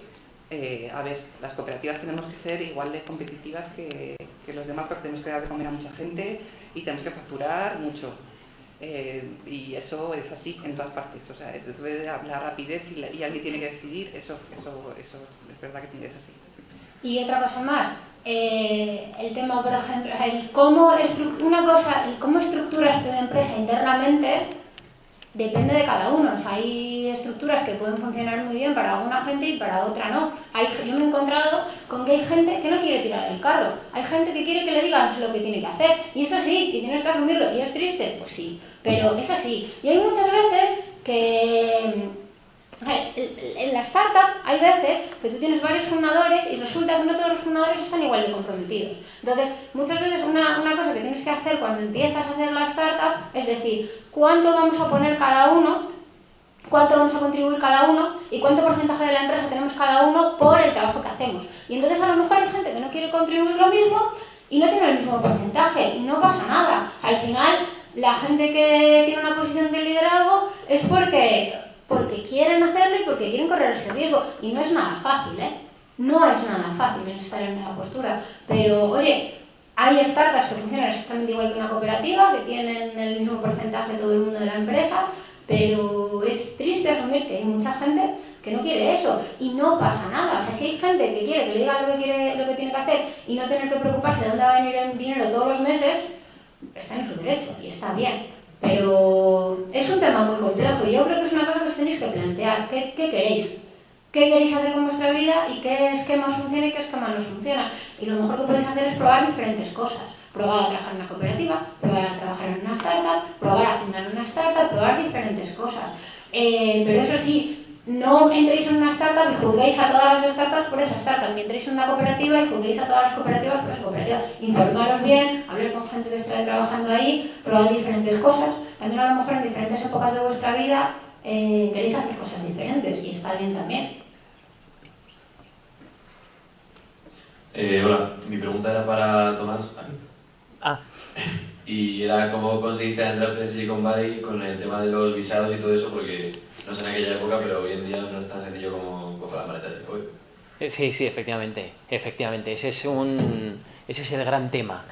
D: eh, a ver, las cooperativas tenemos que ser igual de competitivas que, que los demás porque tenemos que dar de comer a mucha gente y tenemos que facturar mucho. Eh, y eso es así en todas partes, o sea, es de la rapidez y, la- y alguien tiene que decidir, eso, eso, eso es verdad que tiene que ser así.
B: Y otra cosa más, eh, el tema, por ejemplo, el cómo una cosa, el cómo estructuras tu empresa internamente depende de cada uno. O sea, hay estructuras que pueden funcionar muy bien para alguna gente y para otra no. Hay, yo me he encontrado con que hay gente que no quiere tirar del carro. Hay gente que quiere que le digas lo que tiene que hacer. Y eso sí, y tienes que asumirlo. ¿Y es triste? Pues sí. Pero es así. Y hay muchas veces que en la startup hay veces que tú tienes varios fundadores y resulta que no todos los fundadores están igual de comprometidos. Entonces, muchas veces una, una cosa que tienes que hacer cuando empiezas a hacer la startup es decir, cuánto vamos a poner cada uno, cuánto vamos a contribuir cada uno y cuánto porcentaje de la empresa tenemos cada uno por el trabajo que hacemos. Y entonces a lo mejor hay gente que no quiere contribuir lo mismo y no tiene el mismo porcentaje y no pasa nada. Al final, la gente que tiene una posición de liderazgo es porque porque quieren hacerlo y porque quieren correr ese riesgo. Y no es nada fácil, ¿eh? No es nada fácil estar en esa postura. Pero, oye, hay startups que funcionan exactamente igual que una cooperativa, que tienen el mismo porcentaje todo el mundo de la empresa, pero es triste asumir que hay mucha gente que no quiere eso y no pasa nada. O sea, si hay gente que quiere que le diga lo que, quiere, lo que tiene que hacer y no tener que preocuparse de dónde va a venir el dinero todos los meses, está en su derecho y está bien. Pero es un tema muy complejo y yo creo que es una cosa que os tenéis que plantear. ¿Qué, qué queréis? ¿Qué queréis hacer con vuestra vida y qué esquemas funciona y qué esquemas no funciona? Y lo mejor que podéis hacer es probar diferentes cosas. Probar a trabajar en una cooperativa, probar a trabajar en una startup, probar a fundar una startup, probar diferentes cosas. Eh, pero eso sí, no entréis en una startup y juzguéis a todas las startups por esa startup, ni entréis en una cooperativa y juzguéis a todas las cooperativas por esa cooperativa. Informaros bien, hablar con gente que esté trabajando ahí, probar diferentes cosas. También a lo mejor en diferentes épocas de vuestra vida eh, queréis hacer cosas diferentes y está bien también.
H: Eh, hola, mi pregunta era para Tomás.
C: Ah. [LAUGHS]
H: Y era cómo conseguiste adentrarte en Silicon Valley con el tema de los visados y todo eso, porque no sé en aquella época, pero hoy en día no es tan sencillo como coger las maletas y voy.
C: Eh, Sí, sí, efectivamente, efectivamente. Ese es un, ese es el gran tema.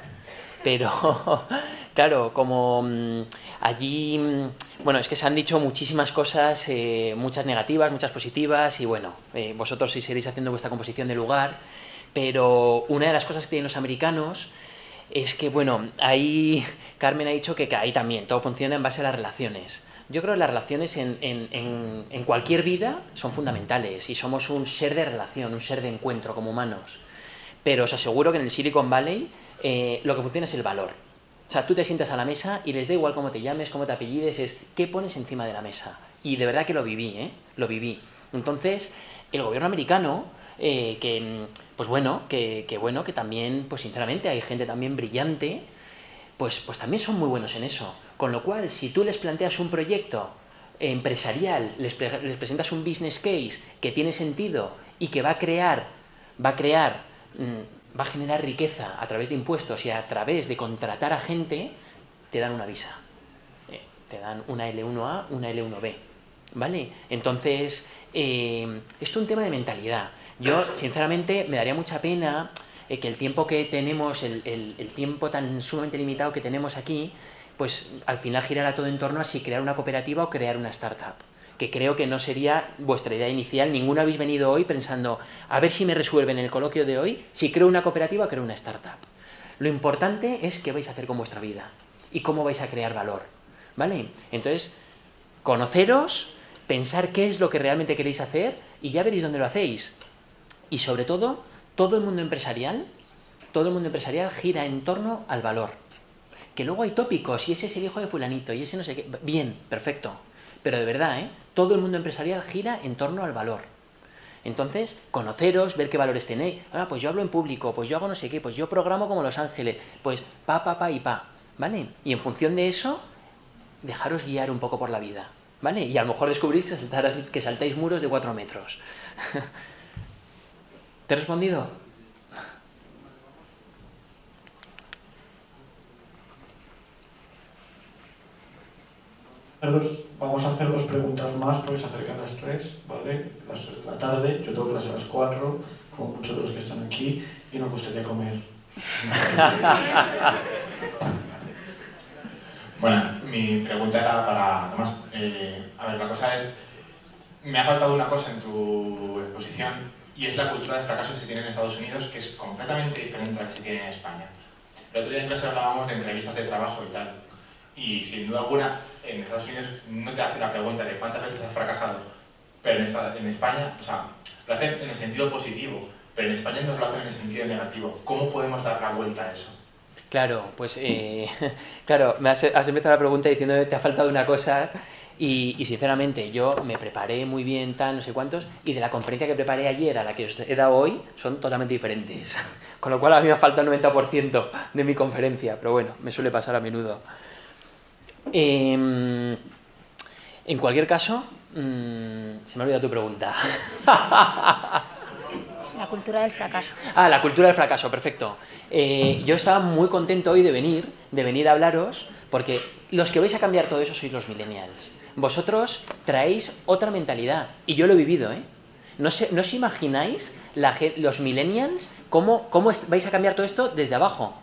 C: Pero, [LAUGHS] claro, como mm, allí, mm, bueno, es que se han dicho muchísimas cosas, eh, muchas negativas, muchas positivas, y bueno, eh, vosotros si seguiréis haciendo vuestra composición de lugar, pero una de las cosas que tienen los americanos es que, bueno, ahí [LAUGHS] Carmen ha dicho que ahí también todo funciona en base a las relaciones. Yo creo que las relaciones en, en- en- en cualquier vida son fundamentales y somos un ser de relación, un ser de encuentro como humanos. Pero os aseguro que en el Silicon Valley eh, lo que funciona es el valor. O sea, tú te sientas a la mesa y les da igual cómo te llames, cómo te apellides, es qué pones encima de la mesa. Y de verdad que lo viví, ¿eh? Lo viví. Entonces, el gobierno americano, eh, que, pues bueno, que, que bueno, que también, pues sinceramente, hay gente también brillante, pues, pues también son muy buenos en eso. Con lo cual, si tú les planteas un proyecto empresarial, les, les presentas un business case que tiene sentido y que va a crear, va a crear, mm, va a generar riqueza a través de impuestos y a través de contratar a gente, te dan una visa. Eh, te dan una L1A, una L1B. ¿Vale? Entonces, eh, esto es un tema de mentalidad. Yo, sinceramente, me daría mucha pena eh, que el tiempo que tenemos, el, el- el tiempo tan sumamente limitado que tenemos aquí, pues al final girara todo en torno a si crear una cooperativa o crear una startup. Que creo que no sería vuestra idea inicial. Ninguno habéis venido hoy pensando, a ver si me resuelven el coloquio de hoy, si creo una cooperativa o creo una startup. Lo importante es qué vais a hacer con vuestra vida y cómo vais a crear valor. ¿Vale? Entonces, conoceros, pensar qué es lo que realmente queréis hacer y ya veréis dónde lo hacéis. Y sobre todo, todo el mundo empresarial, todo el mundo empresarial gira en torno al valor. Que luego hay tópicos, y ese es el hijo de fulanito, y ese no sé qué. Bien, perfecto. Pero de verdad, ¿eh? Todo el mundo empresarial gira en torno al valor. Entonces, conoceros, ver qué valores tenéis. Ahora, pues yo hablo en público, pues yo hago no sé qué, pues yo programo como Los Ángeles, pues pa, pa, pa y pa. ¿Vale? Y en función de eso, dejaros guiar un poco por la vida. ¿Vale? Y a lo mejor descubrís que, saltáis muros de cuatro metros. [LAUGHS] ¿Te he respondido?
E: Vamos a hacer dos preguntas más porque se acercan las tres, ¿vale? Las de la tarde, yo tengo clase a las cuatro, como muchos de los que están aquí, y nos gustaría comer. [LAUGHS]
I: Buenas, mi pregunta era para Tomás. Eh, a ver, la cosa es, me ha faltado una cosa en tu exposición y es la cultura del fracaso que se tiene en Estados Unidos, que es completamente diferente a la que se tiene en España. El otro día en clase hablábamos de entrevistas de trabajo y tal, y sin duda alguna en Estados Unidos no te hace la pregunta de cuántas veces has fracasado, pero en, esta- en España, o sea, lo hacen en el sentido positivo, pero en España nos lo hacen en el sentido negativo. ¿Cómo podemos dar la vuelta a eso?
C: Claro, pues eh, [LAUGHS] claro, me has, has empezado la pregunta diciendo te ha faltado una cosa y, sinceramente yo me preparé muy bien, tal, no sé cuántos, y de la conferencia que preparé ayer a la que os he dado hoy son totalmente diferentes. [LAUGHS] Con lo cual a mí me falta el 90% de mi conferencia, pero bueno, me suele pasar a menudo. Em, en cualquier caso, mm, se me ha olvidado tu pregunta. [LAUGHS]
B: Cultura del fracaso.
C: Ah, la cultura del fracaso, perfecto. Eh, yo estaba muy contento hoy de venir, de venir a hablaros, porque los que vais a cambiar todo eso sois los millennials. Vosotros traéis otra mentalidad, y yo lo he vivido, ¿eh? No, sé, no os imagináis los millennials cómo, cómo vais a cambiar todo esto desde abajo.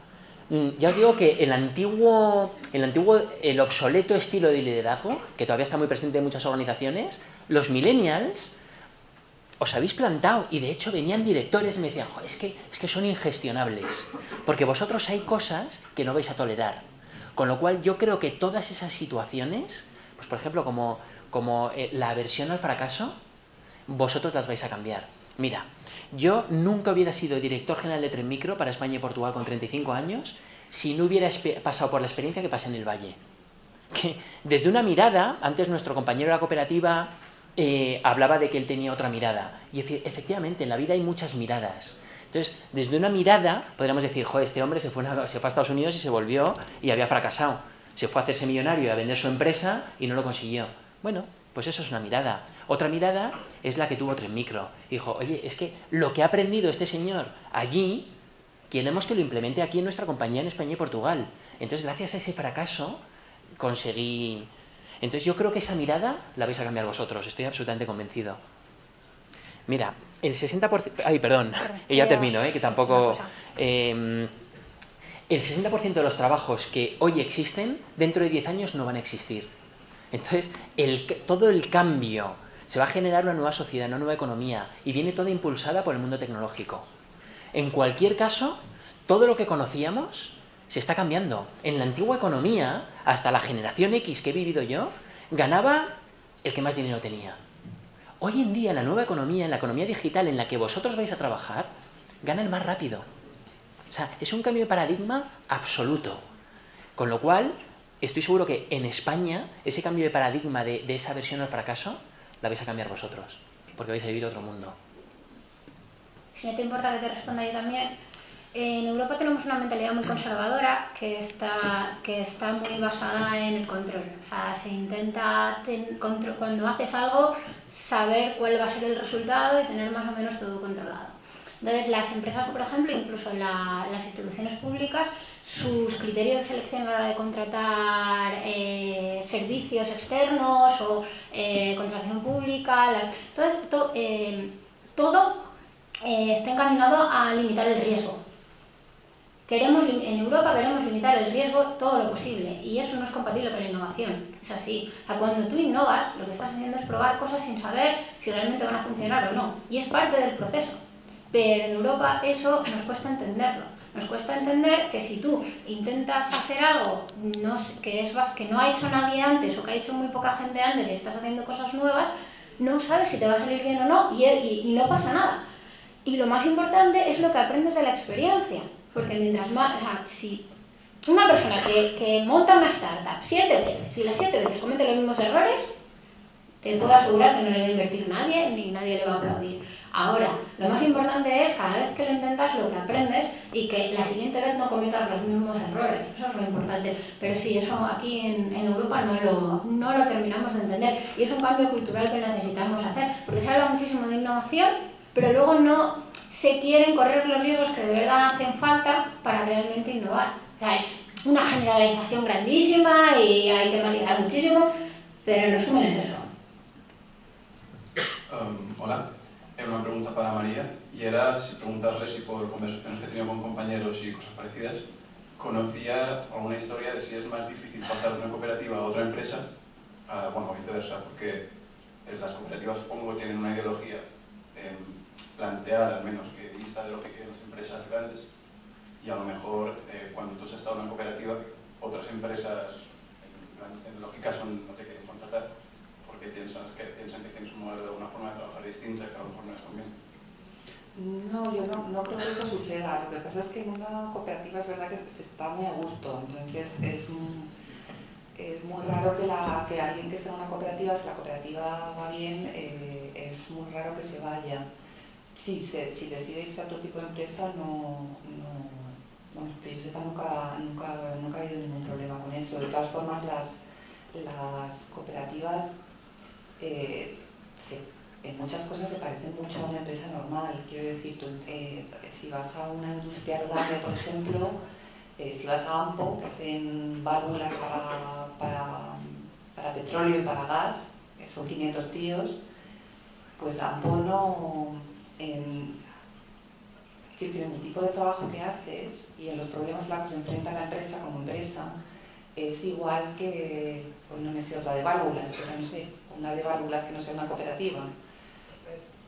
C: Mm, Ya os digo que el antiguo, el antiguo, el obsoleto estilo de liderazgo, que todavía está muy presente en muchas organizaciones, los millennials os habéis plantado y de hecho venían directores y me decían, "Jo, es, que, es que son ingestionables, porque vosotros hay cosas que no vais a tolerar. Con lo cual yo creo que todas esas situaciones, pues por ejemplo como, como eh, la aversión al fracaso, vosotros las vais a cambiar. Mira, yo nunca hubiera sido director general de Tren Micro para España y Portugal con 35 años si no hubiera pasado por la experiencia que pasé en el Valle que desde una mirada, antes nuestro compañero de la cooperativa eh, hablaba de que él tenía otra mirada. Y efe- efectivamente, en la vida hay muchas miradas. Entonces, desde una mirada, podríamos decir, joder, este hombre se fue, a- se fue a Estados Unidos y se volvió y había fracasado. Se fue a hacerse millonario a vender su empresa y no lo consiguió. Bueno, pues eso es una mirada. Otra mirada es la que tuvo Tren Micro. Dijo, oye, es que lo que ha aprendido este señor allí, queremos que lo implemente aquí en nuestra compañía en España y Portugal. Entonces, gracias a ese fracaso, conseguí... Entonces yo creo que esa mirada la vais a cambiar vosotros, estoy absolutamente convencido. Mira, el 60%... Ay, perdón, y [LAUGHS] ya termino, ¿eh? que tampoco... eh, el 60% de los trabajos que hoy existen, dentro de 10 años no van a existir. Entonces, el, todo el cambio, se va a generar una nueva sociedad, una nueva economía, y viene toda impulsada por el mundo tecnológico. En cualquier caso, todo lo que conocíamos se está cambiando. En la antigua economía, hasta la generación X que he vivido yo, ganaba el que más dinero tenía. Hoy en día, en la nueva economía, en la economía digital en la que vosotros vais a trabajar, gana el más rápido. O sea, es un cambio de paradigma absoluto. Con lo cual, estoy seguro que en España, ese cambio de paradigma de, esa versión al fracaso, la vais a cambiar vosotros. Porque vais a vivir otro mundo.
B: Si no te importa que te responda yo también, en Europa tenemos una mentalidad muy conservadora que está, que está muy basada en el control. O sea, se intenta, ten- contro- cuando haces algo, saber cuál va a ser el resultado y tener más o menos todo controlado. Entonces, las empresas, por ejemplo, incluso la- las instituciones públicas, sus criterios de selección a la hora de contratar eh, servicios externos o eh, contratación pública, las, todo, esto, eh, todo eh, está encaminado a limitar el riesgo. Queremos, en Europa queremos limitar el riesgo todo lo posible y eso no es compatible con la innovación. Es así. Sea, cuando tú innovas, lo que estás haciendo es probar cosas sin saber si realmente van a funcionar o no. Y es parte del proceso. Pero en Europa eso nos cuesta entenderlo. Nos cuesta entender que si tú intentas hacer algo no, que, es, que no ha hecho nadie antes o que ha hecho muy poca gente antes y estás haciendo cosas nuevas, no sabes si te va a salir bien o no y, y- y no pasa nada. Y lo más importante es lo que aprendes de la experiencia. Porque mientras más, o sea, si una persona que, que monta una startup siete veces y las siete veces comete los mismos errores, te puedo asegurar que no le va a invertir nadie ni nadie le va a aplaudir. Ahora, lo más importante es cada vez que lo intentas lo que aprendes y que la siguiente vez no cometas los mismos errores. Eso es lo importante. Pero sí, eso aquí en, en Europa no lo, no lo terminamos de entender. Y es un cambio cultural que necesitamos hacer. Porque se habla muchísimo de innovación, pero luego no se quieren correr los riesgos que de verdad hacen falta para realmente innovar. O sea, es una generalización grandísima y hay que matizar muchísimo, Pero en resumen es eso.
J: Um, hola, era una pregunta para María y era si preguntarle si por conversaciones que he tenido con compañeros y cosas parecidas conocía alguna historia de si es más difícil pasar de una cooperativa a otra empresa, a, bueno, viceversa, porque las cooperativas supongo tienen una ideología eh, planteada al menos que dista de lo que quieren las empresas grandes y a lo mejor eh, cuando tú has estado en una cooperativa otras empresas grandes tecnológicas son, no te quieren contratar porque piensan que, piensan que tienes un modelo de una forma de trabajar distinta que a lo mejor no es conviene.
D: No, yo no, no, creo que eso suceda. Lo que pasa es que en una cooperativa es verdad que se está muy a gusto. Entonces es, es muy raro que, la, que alguien que esté en una cooperativa, si la cooperativa va bien, eh, es muy raro que se vaya. Si, se, si decide irse a otro tipo de empresa, no, no que yo sepa, nunca, nunca, nunca ha habido ningún problema con eso. De todas formas, las, las cooperativas eh, en muchas cosas se parecen mucho a una empresa normal. Quiero decir, tú, eh, si vas a una industria grande, por ejemplo, eh, si vas a AMPO, que hacen válvulas para, para, para, petróleo y para gas, son 500 tíos, pues AMPO no... En, en el tipo de trabajo que haces y en los problemas a los que se enfrenta la empresa como empresa, es igual que, pues no me sé, otra de válvulas, pero no sé, una de válvulas que no sea una cooperativa.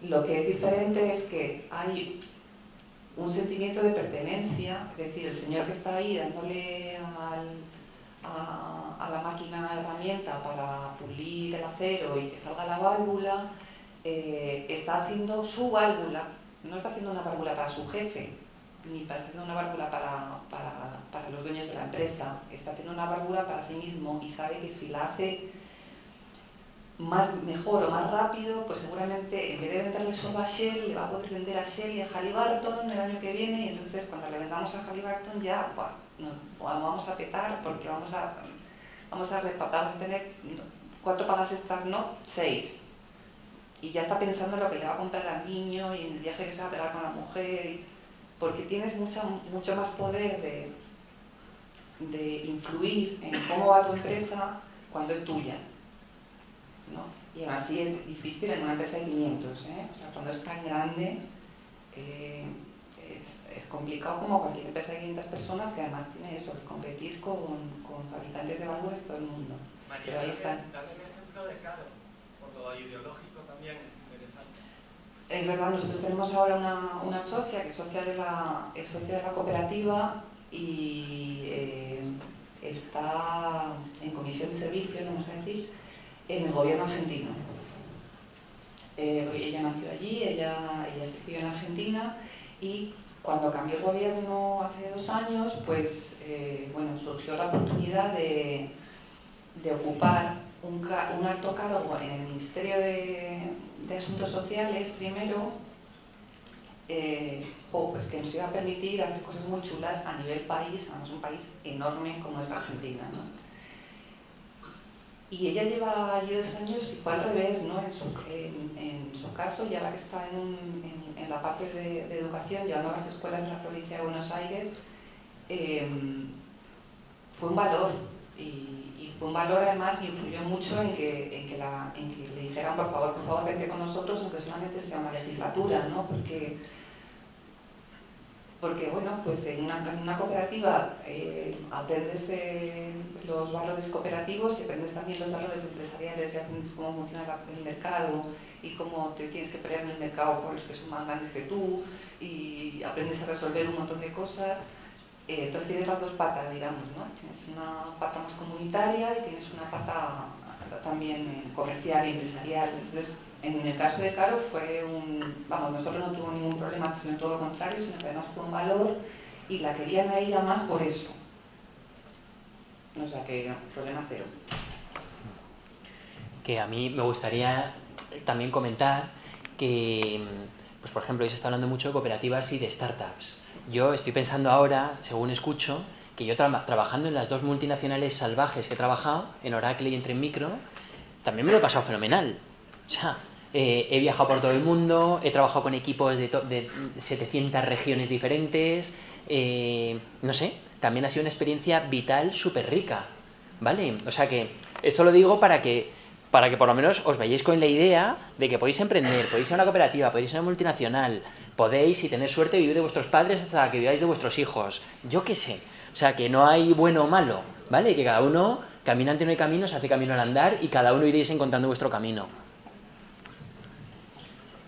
D: Lo que es diferente es que hay un sentimiento de pertenencia, es decir, el señor que está ahí dándole a, a, la máquina herramienta para pulir el acero y que salga la válvula, eh, está haciendo su válvula, no está haciendo una válvula para su jefe, ni está haciendo una válvula para, para, para los dueños de la empresa, está haciendo una válvula para sí mismo y sabe que si la hace más mejor o más rápido, pues seguramente en vez de venderle solo a Shell, le va a poder vender a Shell y a Halliburton el año que viene y entonces cuando le vendamos a Halliburton ya bueno, no, vamos a petar porque vamos a, vamos a, vamos a tener cuatro pagas extras, no, seis. Y ya está pensando en lo que le va a comprar al niño y en el viaje que se va a pegar con la mujer, porque tienes mucho, mucho más poder de, de influir en cómo va tu empresa cuando es tuya. Y así es difícil en una empresa de 500, ¿eh? o sea, cuando es tan grande eh, es, es, complicado como cualquier empresa de 500 personas que además tiene eso, que competir con, con fabricantes de válvulas todo el mundo.
K: María, Pero ahí están. Dale el ejemplo de Caro, por lo ideológico es
D: verdad, nosotros tenemos ahora una, una socia que es socia de la, es socia de la cooperativa y eh, está en comisión de servicios, vamos a decir, en el gobierno argentino. Eh, ella nació allí, ella, ella se crió en Argentina y cuando cambió el gobierno hace dos años, pues eh, bueno, surgió la oportunidad de, de ocupar un, alto cargo en el Ministerio de, Asuntos Sociales primero, eh, pues que nos iba a permitir hacer cosas muy chulas a nivel país, además un país enorme como es Argentina. ¿no? Y ella lleva allí dos años y fue al revés, ¿no? En su, en, su caso, ya la que está en, un, en, la parte de, educación, llevando a las escuelas de la provincia de Buenos Aires, eh, fue un valor. Fue un valor además, influyó mucho en que, en, que que le dijeran, por favor, por favor, vente con nosotros, aunque solamente sea una legislatura, ¿no? Porque porque bueno, pues en una, en una cooperativa eh, aprendes eh, los valores cooperativos y aprendes también los valores empresariales y aprendes cómo funciona el mercado y cómo te tienes que pelear en el mercado con los que son más grandes que tú y aprendes a resolver un montón de cosas. Eh, entonces tienes las dos patas, digamos, ¿no? Tienes una pata más comunitaria y tienes una pata también eh, comercial y empresarial. Entonces, en el caso de Caro fue un, vamos, no solo no tuvo ningún problema, sino todo lo contrario, sino que además fue un valor y la querían a ella más por eso. O sea que no, problema cero.
C: Que a mí me gustaría también comentar que, pues por ejemplo, hoy se está hablando mucho de cooperativas y de startups. Yo estoy pensando ahora, según escucho, que yo tra trabajando en las dos multinacionales salvajes que he trabajado, en Oracle y en Tren Micro, también me lo he pasado fenomenal. O sea, eh, he viajado por todo el mundo, he trabajado con equipos de, de 700 regiones diferentes, eh, no sé, también ha sido una experiencia vital súper rica, ¿vale? O sea que esto lo digo para que, para que por lo menos os vayáis con la idea de que podéis emprender, podéis ser una cooperativa, podéis ser una multinacional, podéis, si tenéis suerte, vivir de vuestros padres hasta que viváis de vuestros hijos. Yo qué sé. O sea, que no hay bueno o malo, ¿vale? Que cada uno, caminante no hay camino, se hace camino al andar y cada uno iréis encontrando vuestro camino.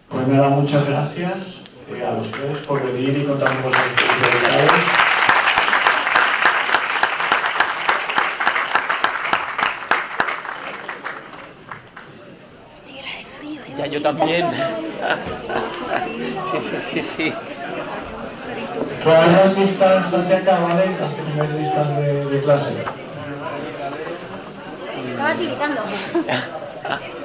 E: Pues nada, muchas gracias eh, a los tres por venir y contarnos vuestras dificultades.
B: Estoy de frío, ¿eh?
C: Ya, yo también. [LAUGHS] sí, sí, sí, sí.
E: Todas las vistas hacia acá, ¿vale? Las que tengáis vistas de, de clase.
B: Estaba tiritando. [LAUGHS]